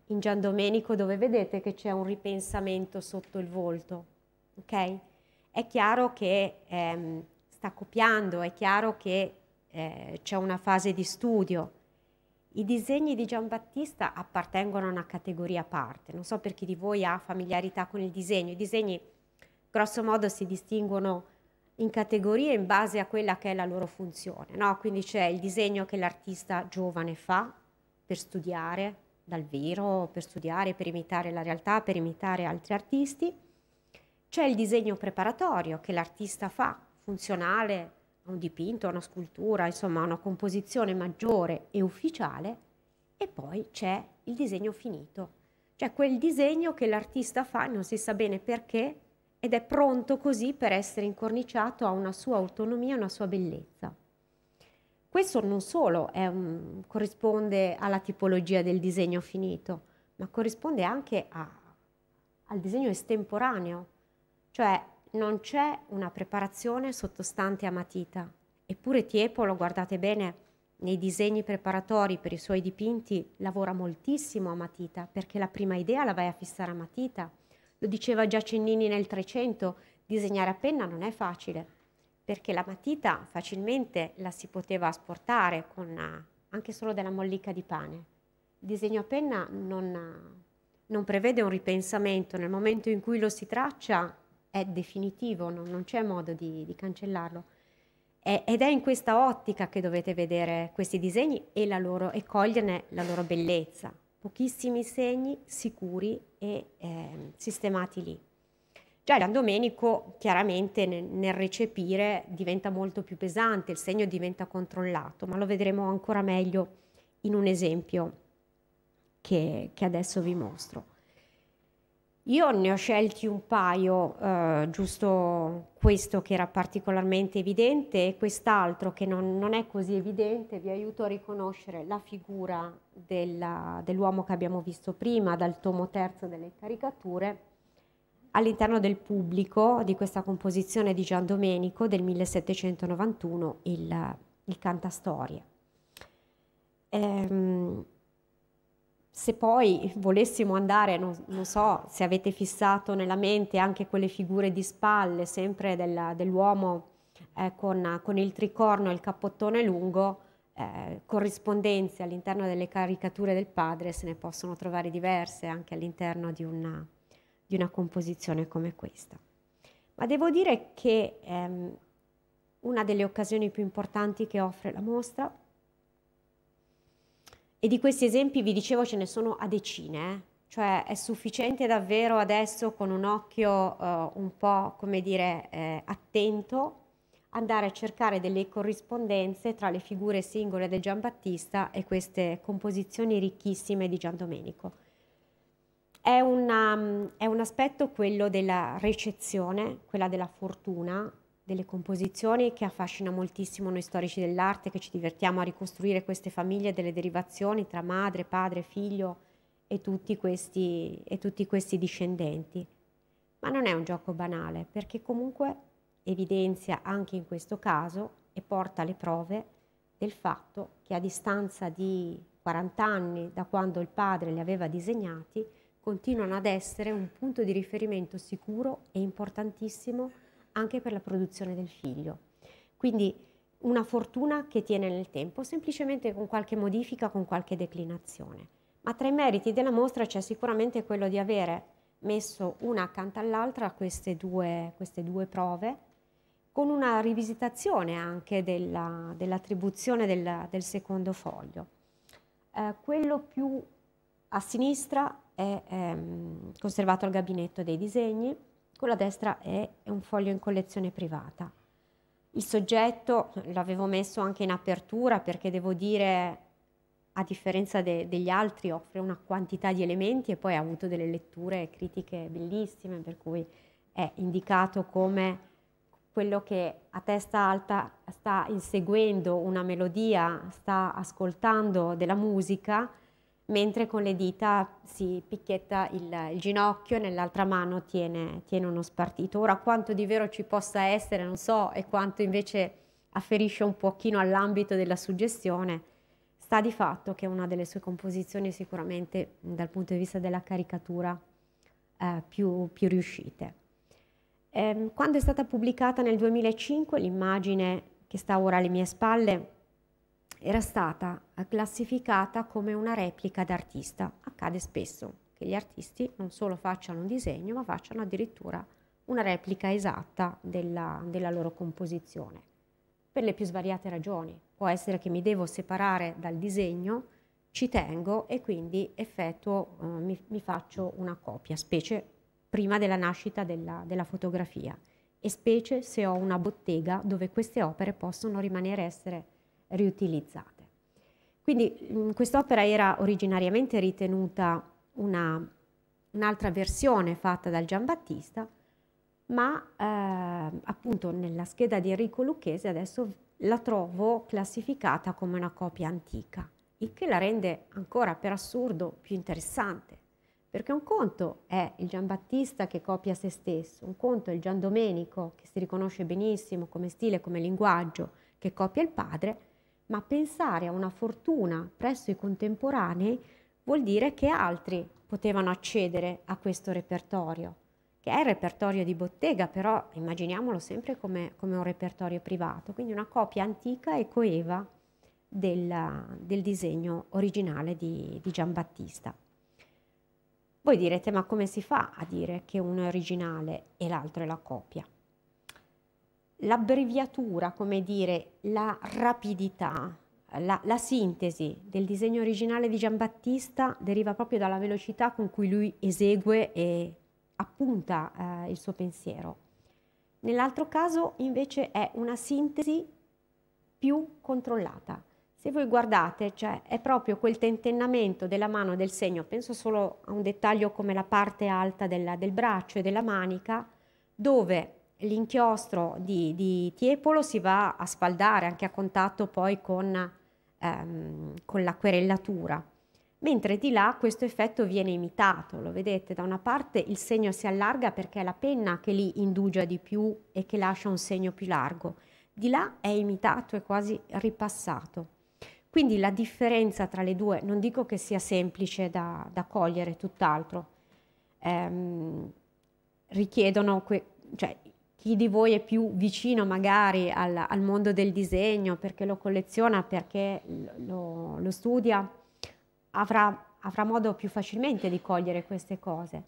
in Gian Domenico dove vedete che c'è un ripensamento sotto il volto. Ok? È chiaro che ehm, sta copiando, è chiaro che eh, c'è una fase di studio. I disegni di Giambattista appartengono a una categoria a parte. Non so per chi di voi ha familiarità con il disegno. I disegni grosso modo si distinguono in categorie in base a quella che è la loro funzione. No? Quindi c'è il disegno che l'artista giovane fa, per studiare dal vero, per studiare, per imitare la realtà, per imitare altri artisti. C'è il disegno preparatorio che l'artista fa, funzionale a un dipinto, a una scultura, insomma a una composizione maggiore e ufficiale. E poi c'è il disegno finito, cioè quel disegno che l'artista fa, non si sa bene perché, ed è pronto così per essere incorniciato a una sua autonomia, una sua bellezza. Questo non solo un, corrisponde alla tipologia del disegno finito, ma corrisponde anche a, al disegno estemporaneo, cioè non c'è una preparazione sottostante a matita. Eppure Tiepolo, guardate bene, nei disegni preparatori per i suoi dipinti lavora moltissimo a matita, perché la prima idea la vai a fissare a matita. Lo diceva già Cennini nel 300, disegnare a penna non è facile perché la matita facilmente la si poteva asportare con anche solo della mollica di pane. Il disegno a penna non, non prevede un ripensamento, nel momento in cui lo si traccia è definitivo, non, non c'è modo di, di cancellarlo. È, ed è in questa ottica che dovete vedere questi disegni e, loro, e coglierne la loro bellezza. Pochissimi segni sicuri e eh, sistemati lì. Già Gian Domenico chiaramente nel, nel, recepire diventa molto più pesante, il segno diventa controllato, ma lo vedremo ancora meglio in un esempio che, che adesso vi mostro. Io ne ho scelti un paio, eh, giusto questo che era particolarmente evidente e quest'altro che non, non, è così evidente, vi aiuto a riconoscere la figura dell'uomo che abbiamo visto prima dal tomo terzo delle caricature all'interno del pubblico di questa composizione di Gian Domenico del 1791, il, il Cantastorie. Ehm, se poi volessimo andare, non, non, so se avete fissato nella mente anche quelle figure di spalle, sempre dell'uomo eh, con, con, il tricorno e il cappottone lungo, eh, corrispondenze all'interno delle caricature del padre se ne possono trovare diverse anche all'interno di una, di una composizione come questa. Ma devo dire che ehm, una delle occasioni più importanti che offre la mostra, e di questi esempi vi dicevo ce ne sono a decine, eh? cioè è sufficiente davvero adesso con un occhio eh, un po' come dire eh, attento andare a cercare delle corrispondenze tra le figure singole del Giambattista e queste composizioni ricchissime di Gian Domenico. È, una, è un aspetto quello della recezione, quella della fortuna, delle composizioni che affascina moltissimo noi storici dell'arte che ci divertiamo a ricostruire queste famiglie delle derivazioni tra madre, padre, figlio e tutti questi, e tutti questi discendenti. Ma non è un gioco banale perché comunque evidenzia anche in questo caso e porta le prove del fatto che a distanza di 40 anni da quando il padre li aveva disegnati, continuano ad essere un punto di riferimento sicuro e importantissimo anche per la produzione del figlio. Quindi una fortuna che tiene nel tempo, semplicemente con qualche modifica, con qualche declinazione. Ma tra i meriti della mostra c'è sicuramente quello di avere messo una accanto all'altra queste due, queste due prove, con una rivisitazione anche della, dell'attribuzione del, del, secondo foglio. Eh, quello più a sinistra è ehm, conservato al gabinetto dei disegni, quello a destra è un foglio in collezione privata. Il soggetto l'avevo messo anche in apertura perché devo dire, a differenza de, degli altri, offre una quantità di elementi e poi ha avuto delle letture critiche bellissime, per cui è indicato come quello che a testa alta sta inseguendo una melodia, sta ascoltando della musica, mentre con le dita si picchietta il, il ginocchio e nell'altra mano tiene, tiene, uno spartito. Ora quanto di vero ci possa essere non so e quanto invece afferisce un pochino all'ambito della suggestione, sta di fatto che è una delle sue composizioni sicuramente dal punto di vista della caricatura eh, più, più, riuscite. Eh, quando è stata pubblicata nel 2005 l'immagine che sta ora alle mie spalle era stata classificata come una replica d'artista. Accade spesso che gli artisti non solo facciano un disegno, ma facciano addirittura una replica esatta della, della loro composizione, per le più svariate ragioni. Può essere che mi devo separare dal disegno, ci tengo e quindi effettuo, uh, mi, mi, faccio una copia, specie prima della nascita della, della fotografia e specie se ho una bottega dove queste opere possono rimanere essere riutilizzate. Quindi quest'opera era originariamente ritenuta una, un'altra versione fatta dal Giambattista, ma eh, appunto nella scheda di Enrico Lucchese adesso la trovo classificata come una copia antica, il che la rende ancora per assurdo più interessante, perché un conto è il Giambattista che copia se stesso, un conto è il Gian Domenico che si riconosce benissimo come stile, come linguaggio, che copia il padre, ma pensare a una fortuna presso i contemporanei vuol dire che altri potevano accedere a questo repertorio, che è il repertorio di bottega, però immaginiamolo sempre come, come un repertorio privato, quindi una copia antica e coeva del, del disegno originale di, di Giambattista. Voi direte, ma come si fa a dire che uno è originale e l'altro è la copia? L'abbreviatura, come dire, la rapidità, la, la, sintesi del disegno originale di Giambattista deriva proprio dalla velocità con cui lui esegue e appunta eh, il suo pensiero. Nell'altro caso invece è una sintesi più controllata. Se voi guardate, cioè, è proprio quel tentennamento della mano del segno, penso solo a un dettaglio come la parte alta della, del braccio e della manica, dove l'inchiostro di, di, Tiepolo si va a spaldare anche a contatto poi con, ehm, con la querellatura, mentre di là questo effetto viene imitato, lo vedete, da una parte il segno si allarga perché è la penna che lì indugia di più e che lascia un segno più largo, di là è imitato e quasi ripassato. Quindi la differenza tra le due, non dico che sia semplice da, da cogliere, tutt'altro, ehm, richiedono, cioè chi di voi è più vicino magari al, al mondo del disegno perché lo colleziona, perché lo, lo studia, avrà, avrà, modo più facilmente di cogliere queste cose.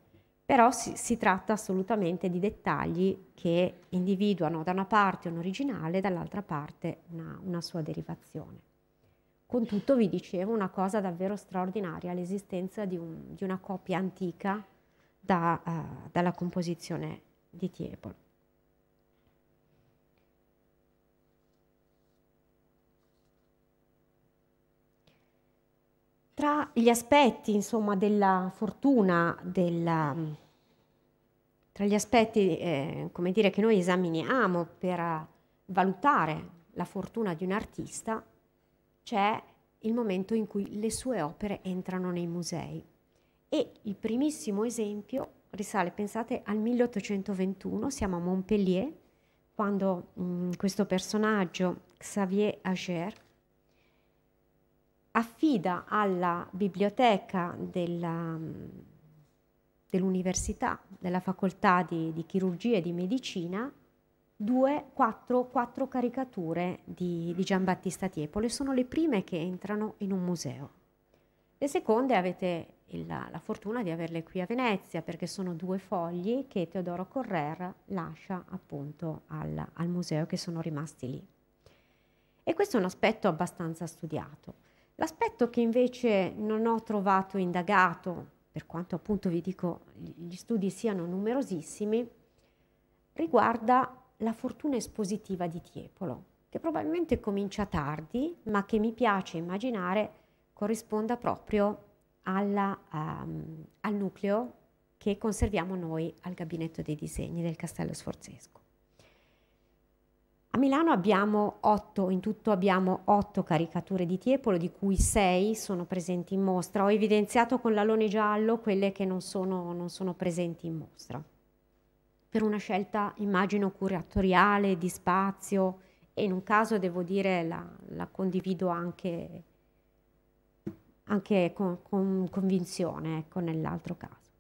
Però si, si tratta assolutamente di dettagli che individuano da una parte un originale, dall'altra parte una, una sua derivazione. Con tutto vi dicevo una cosa davvero straordinaria, l'esistenza di, un, di una coppia antica da, uh, dalla composizione di Tiepolo. Tra gli aspetti, insomma, della fortuna, della, tra gli aspetti, eh, dire, che noi esaminiamo per valutare la fortuna di un artista, c'è il momento in cui le sue opere entrano nei musei. E il primissimo esempio risale, pensate, al 1821, siamo a Montpellier, quando mh, mm, questo personaggio, Xavier Ager, affida alla biblioteca della, dell'università, della facoltà di, di chirurgia e di medicina, due, quattro, quattro caricature di, di Giambattista Tiepolo e sono le prime che entrano in un museo. Le seconde avete il, la fortuna di averle qui a Venezia perché sono due fogli che Teodoro Correr lascia appunto al, al museo che sono rimasti lì. E questo è un aspetto abbastanza studiato. L'aspetto che invece non ho trovato indagato, per quanto appunto vi dico gli studi siano numerosissimi, riguarda la fortuna espositiva di Tiepolo, che probabilmente comincia tardi, ma che mi piace immaginare corrisponda proprio alla, um, al nucleo che conserviamo noi al gabinetto dei disegni del Castello Sforzesco. A Milano abbiamo otto, in tutto abbiamo otto caricature di Tiepolo, di cui sei sono presenti in mostra. Ho evidenziato con l'alone giallo quelle che non sono, non sono presenti in mostra. Per una scelta, immagino, curatoriale, di spazio, e in un caso, devo dire, la, la condivido anche anche con, con convinzione, ecco, nell'altro caso.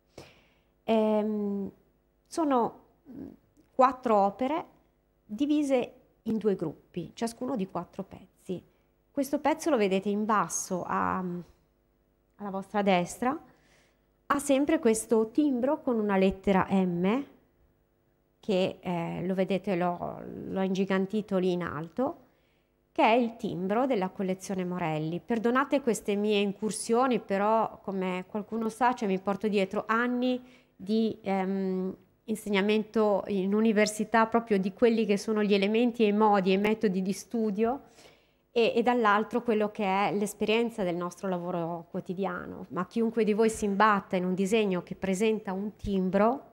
Ehm, sono quattro opere divise in due gruppi, ciascuno di quattro pezzi. Questo pezzo lo vedete in basso a, alla vostra destra, ha sempre questo timbro con una lettera M, che eh, lo vedete, l'ho, l'ho ingigantito lì in alto, che è il timbro della collezione Morelli. Perdonate queste mie incursioni, però come qualcuno sa, cioè, mi porto dietro anni di ehm, insegnamento in università proprio di quelli che sono gli elementi e i modi e i metodi di studio e, e dall'altro quello che è l'esperienza del nostro lavoro quotidiano. Ma chiunque di voi si imbatta in un disegno che presenta un timbro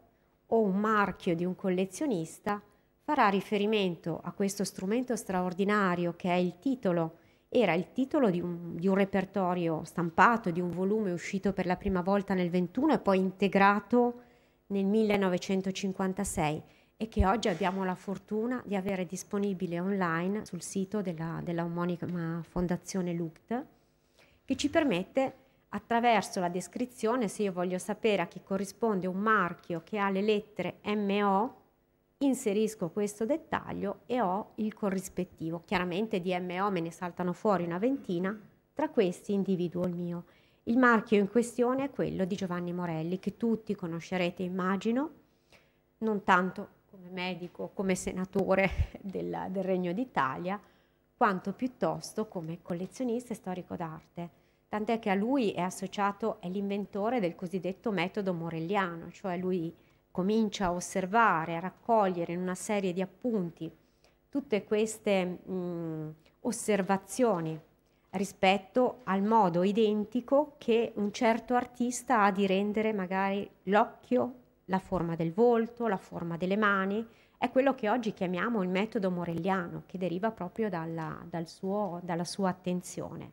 o un marchio di un collezionista, farà riferimento a questo strumento straordinario che è il titolo, era il titolo di un, di un, repertorio stampato, di un volume uscito per la prima volta nel 21 e poi integrato nel 1956 e che oggi abbiamo la fortuna di avere disponibile online sul sito della, della omonima Fondazione LUCT, che ci permette attraverso la descrizione, se io voglio sapere a chi corrisponde un marchio che ha le lettere MO, inserisco questo dettaglio e ho il corrispettivo. Chiaramente di MO me ne saltano fuori una ventina, tra questi individuo il mio. Il marchio in questione è quello di Giovanni Morelli, che tutti conoscerete, immagino, non tanto come medico, come senatore del, del Regno d'Italia, quanto piuttosto come collezionista e storico d'arte. Tant'è che a lui è associato, è l'inventore del cosiddetto metodo morelliano, cioè lui comincia a osservare, a raccogliere in una serie di appunti tutte queste mh, osservazioni rispetto al modo identico che un certo artista ha di rendere magari l'occhio, la forma del volto, la forma delle mani, è quello che oggi chiamiamo il metodo morelliano, che deriva proprio dalla, dal suo, dalla sua attenzione.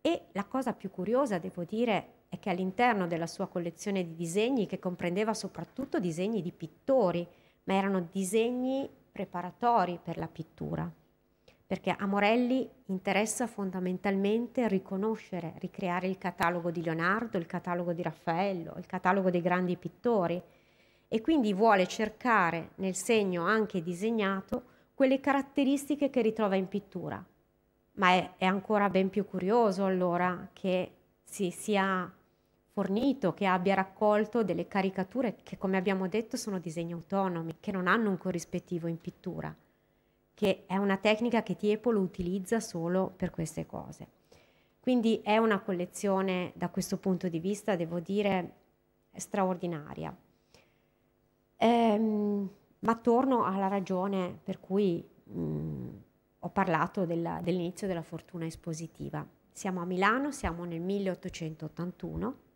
E la cosa più curiosa, devo dire, è che all'interno della sua collezione di disegni, che comprendeva soprattutto disegni di pittori, ma erano disegni preparatori per la pittura, perché a Morelli interessa fondamentalmente riconoscere, ricreare il catalogo di Leonardo, il catalogo di Raffaello, il catalogo dei grandi pittori e quindi vuole cercare nel segno anche disegnato quelle caratteristiche che ritrova in pittura. Ma è, è ancora ben più curioso allora che si sia fornito, che abbia raccolto delle caricature che, come abbiamo detto, sono disegni autonomi, che non hanno un corrispettivo in pittura, che è una tecnica che Tiepolo utilizza solo per queste cose. Quindi è una collezione, da questo punto di vista, devo dire, straordinaria. Ehm, ma torno alla ragione per cui mh, ho parlato della, dell'inizio della fortuna espositiva. Siamo a Milano, siamo nel 1881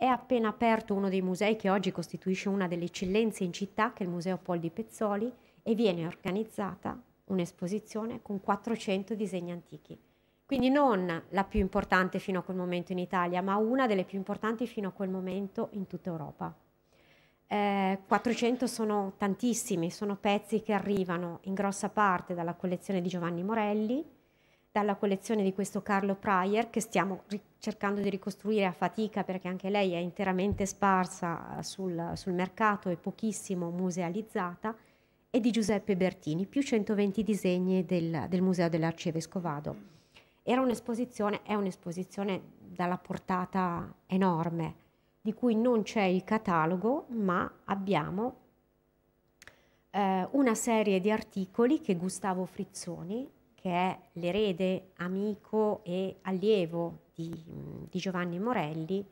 è appena aperto uno dei musei che oggi costituisce una delle eccellenze in città, che è il Museo Pol di Pezzoli, e viene organizzata un'esposizione con 400 disegni antichi. Quindi non la più importante fino a quel momento in Italia, ma una delle più importanti fino a quel momento in tutta Europa. Eh, 400 sono tantissimi, sono pezzi che arrivano in grossa parte dalla collezione di Giovanni Morelli, dalla collezione di questo Carlo Pryor che stiamo cercando di ricostruire a fatica perché anche lei è interamente sparsa sul, sul mercato e pochissimo musealizzata, e di Giuseppe Bertini, più 120 disegni del, del Museo dell'Arcivescovado. Era un'esposizione, è un'esposizione dalla portata enorme, di cui non c'è il catalogo, ma abbiamo eh, una serie di articoli che Gustavo Frizzoni, che è l'erede, amico e allievo di, di Giovanni Morelli,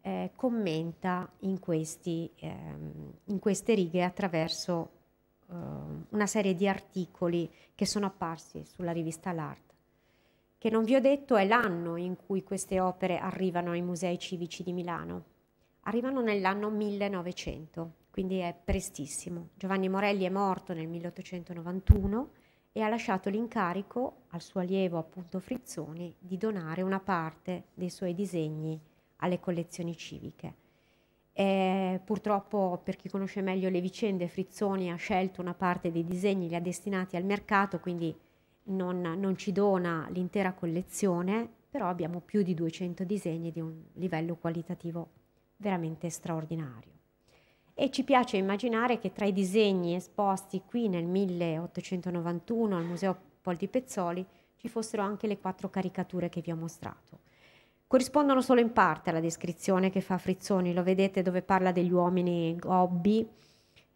eh, commenta in, questi, ehm, in, queste righe attraverso eh, una serie di articoli che sono apparsi sulla rivista L'Art. Che non vi ho detto è l'anno in cui queste opere arrivano ai musei civici di Milano. Arrivano nell'anno 1900, quindi è prestissimo. Giovanni Morelli è morto nel 1891 e ha lasciato l'incarico al suo allievo appunto Frizzoni di donare una parte dei suoi disegni alle collezioni civiche. E purtroppo per chi conosce meglio le vicende Frizzoni ha scelto una parte dei disegni, li ha destinati al mercato, quindi non, non ci dona l'intera collezione, però abbiamo più di 200 disegni di un livello qualitativo veramente straordinario e ci piace immaginare che tra i disegni esposti qui nel 1891 al Museo Poldi Pezzoli ci fossero anche le quattro caricature che vi ho mostrato. Corrispondono solo in parte alla descrizione che fa Frizzoni, lo vedete dove parla degli uomini gobbi,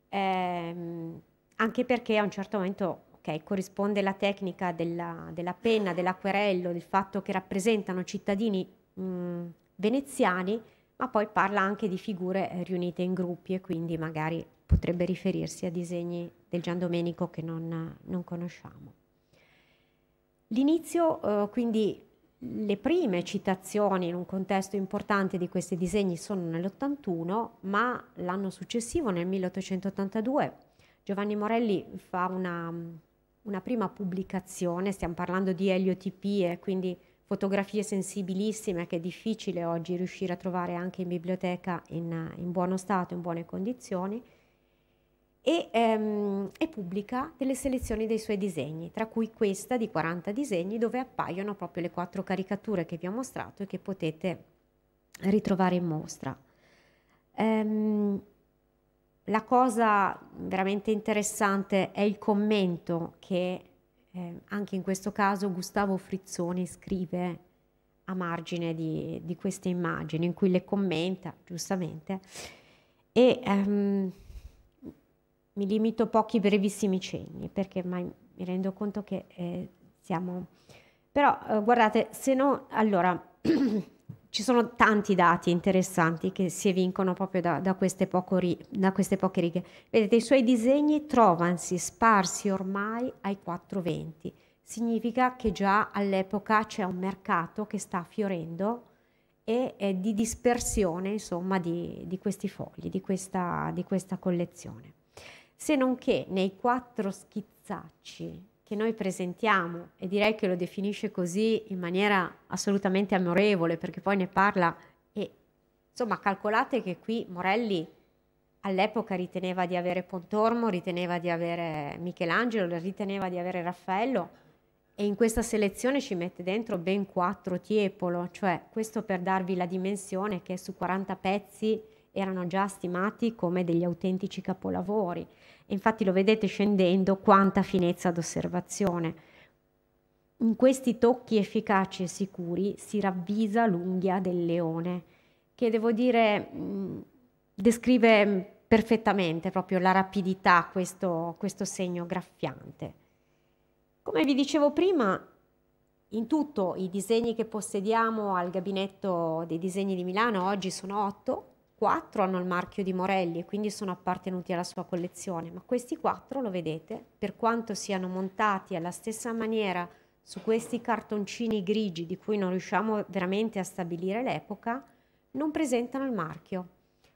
ehm, anche perché a un certo momento okay, corrisponde la tecnica della, della penna, dell'acquerello, del fatto che rappresentano cittadini mh, veneziani, ma poi parla anche di figure eh, riunite in gruppi e quindi magari potrebbe riferirsi a disegni del Gian Domenico che non, non conosciamo. L'inizio, eh, quindi le prime citazioni in un contesto importante di questi disegni sono nell'81, ma l'anno successivo, nel 1882, Giovanni Morelli fa una, una prima pubblicazione, stiamo parlando di eliotipie, quindi fotografie sensibilissime che è difficile oggi riuscire a trovare anche in biblioteca in, in buono stato, in buone condizioni, e, ehm, e, pubblica delle selezioni dei suoi disegni, tra cui questa di 40 disegni dove appaiono proprio le quattro caricature che vi ho mostrato e che potete ritrovare in mostra. Ehm, la cosa veramente interessante è il commento che eh, anche in questo caso Gustavo Frizzoni scrive a margine di, di queste immagini in cui le commenta giustamente e ehm, mi limito a pochi brevissimi cenni perché mai mi rendo conto che eh, siamo però eh, guardate se no allora ci sono tanti dati interessanti che si evincono proprio da, da, queste ri, da, queste poche righe. Vedete, i suoi disegni trovansi sparsi ormai ai 420. Significa che già all'epoca c'è un mercato che sta fiorendo e è di dispersione, insomma, di, di questi fogli, di questa, di questa collezione. Se non che nei quattro schizzacci che noi presentiamo e direi che lo definisce così in maniera assolutamente amorevole perché poi ne parla e insomma calcolate che qui Morelli all'epoca riteneva di avere Pontormo, riteneva di avere Michelangelo, riteneva di avere Raffaello e in questa selezione ci mette dentro ben quattro Tiepolo, cioè questo per darvi la dimensione che su 40 pezzi erano già stimati come degli autentici capolavori. Infatti lo vedete scendendo quanta finezza d'osservazione. In questi tocchi efficaci e sicuri si ravvisa l'unghia del leone, che devo dire descrive perfettamente proprio la rapidità, questo, questo segno graffiante. Come vi dicevo prima, in tutto i disegni che possediamo al gabinetto dei disegni di Milano oggi sono otto, quattro hanno il marchio di Morelli e quindi sono appartenuti alla sua collezione, ma questi quattro, lo vedete, per quanto siano montati alla stessa maniera su questi cartoncini grigi di cui non riusciamo veramente a stabilire l'epoca, non presentano il marchio,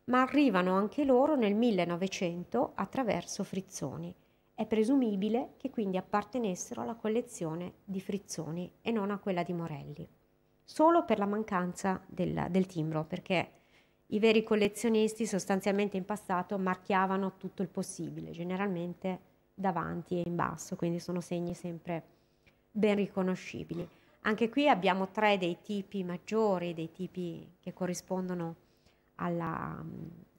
ma arrivano anche loro nel 1900 attraverso Frizzoni. È presumibile che quindi appartenessero alla collezione di Frizzoni e non a quella di Morelli, solo per la mancanza del, del timbro, perché i veri collezionisti sostanzialmente in passato marchiavano tutto il possibile, generalmente davanti e in basso, quindi sono segni sempre ben riconoscibili. Anche qui abbiamo tre dei tipi maggiori, dei tipi che corrispondono alla,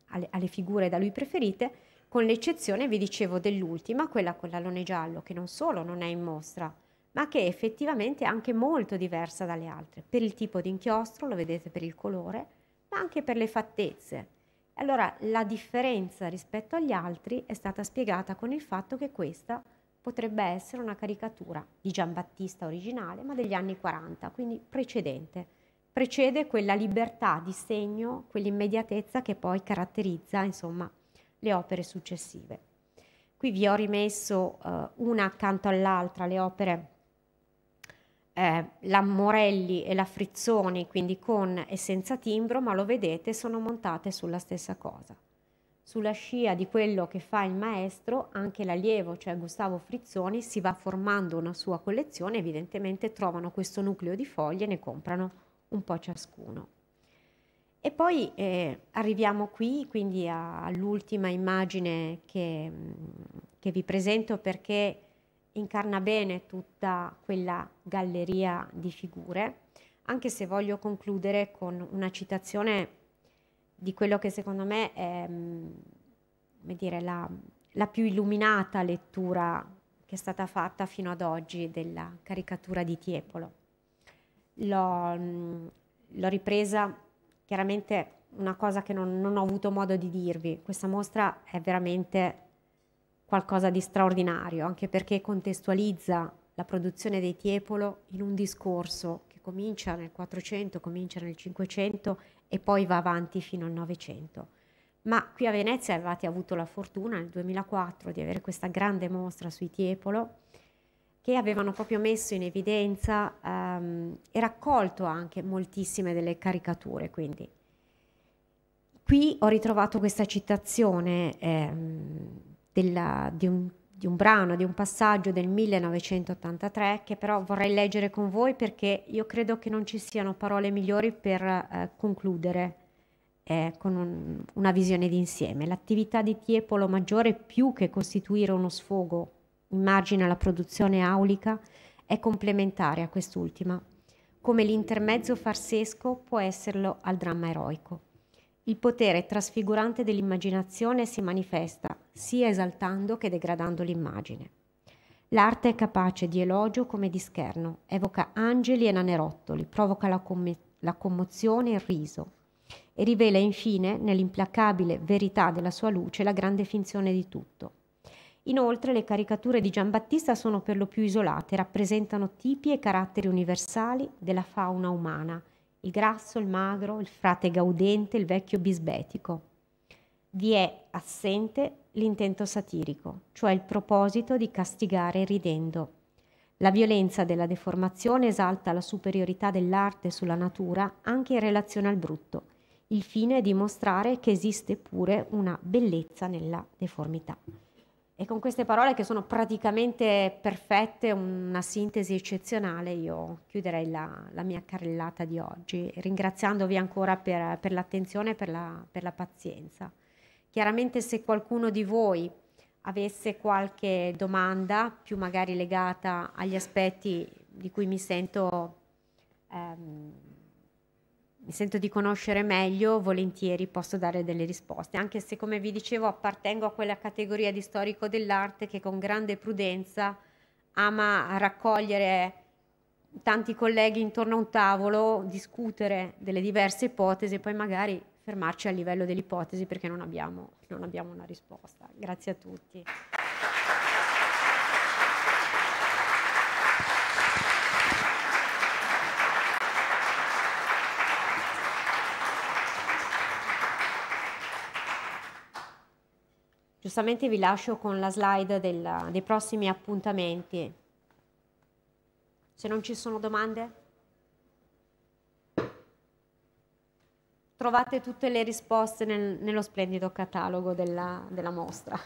alle, alle figure da lui preferite, con l'eccezione, vi dicevo, dell'ultima, quella con l'alone giallo, che non solo non è in mostra, ma che è effettivamente anche molto diversa dalle altre, per il tipo di inchiostro, lo vedete per il colore, ma anche per le fattezze. Allora la differenza rispetto agli altri è stata spiegata con il fatto che questa potrebbe essere una caricatura di Giambattista originale, ma degli anni 40, quindi precedente. Precede quella libertà di segno, quell'immediatezza che poi caratterizza, insomma, le opere successive. Qui vi ho rimesso eh, una accanto all'altra le opere eh, la Morelli e la Frizzoni, quindi con e senza timbro, ma lo vedete, sono montate sulla stessa cosa. Sulla scia di quello che fa il maestro, anche l'allievo, cioè Gustavo Frizzoni, si va formando una sua collezione, evidentemente trovano questo nucleo di foglie e ne comprano un po' ciascuno. E poi eh, arriviamo qui, quindi all'ultima immagine che, che vi presento perché incarna bene tutta quella galleria di figure, anche se voglio concludere con una citazione di quello che secondo me è mm, dire, la, la più illuminata lettura che è stata fatta fino ad oggi della caricatura di Tiepolo. L'ho, mm, l'ho ripresa chiaramente una cosa che non, non, ho avuto modo di dirvi. Questa mostra è veramente qualcosa di straordinario, anche perché contestualizza la produzione dei Tiepolo in un discorso che comincia nel 400, comincia nel 500 e poi va avanti fino al 900. Ma qui a Venezia avevate avuto la fortuna nel 2004 di avere questa grande mostra sui Tiepolo che avevano proprio messo in evidenza um, e raccolto anche moltissime delle caricature. Quindi qui ho ritrovato questa citazione ehm, della, di, un, di, un, brano, di un passaggio del 1983 che però vorrei leggere con voi perché io credo che non ci siano parole migliori per eh, concludere eh, con un, una visione d'insieme. L'attività di Tiepolo Maggiore, più che costituire uno sfogo in margine alla produzione aulica, è complementare a quest'ultima, come l'intermezzo farsesco può esserlo al dramma eroico. Il potere trasfigurante dell'immaginazione si manifesta sia esaltando che degradando l'immagine. L'arte è capace di elogio come di scherno, evoca angeli e nanerottoli, provoca la, com- la commozione e il riso e rivela infine, nell'implacabile verità della sua luce, la grande finzione di tutto. Inoltre le caricature di Giambattista sono per lo più isolate, rappresentano tipi e caratteri universali della fauna umana, il grasso, il magro, il frate gaudente, il vecchio bisbetico. Vi è assente l'intento satirico, cioè il proposito di castigare ridendo. La violenza della deformazione esalta la superiorità dell'arte sulla natura anche in relazione al brutto. Il fine è dimostrare che esiste pure una bellezza nella deformità. E con queste parole che sono praticamente perfette, una sintesi eccezionale, io chiuderei la, la mia carrellata di oggi, ringraziandovi ancora per, per l'attenzione e per la, per la pazienza. Chiaramente se qualcuno di voi avesse qualche domanda, più magari legata agli aspetti di cui mi sento... Ehm, mi sento di conoscere meglio, volentieri posso dare delle risposte, anche se come vi dicevo appartengo a quella categoria di storico dell'arte che con grande prudenza ama raccogliere tanti colleghi intorno a un tavolo, discutere delle diverse ipotesi e poi magari fermarci a livello dell'ipotesi perché non abbiamo, non abbiamo una risposta. Grazie a tutti. Giustamente vi lascio con la slide del, dei prossimi appuntamenti. Se non ci sono domande? Trovate tutte le risposte nel, nello splendido catalogo della, della mostra.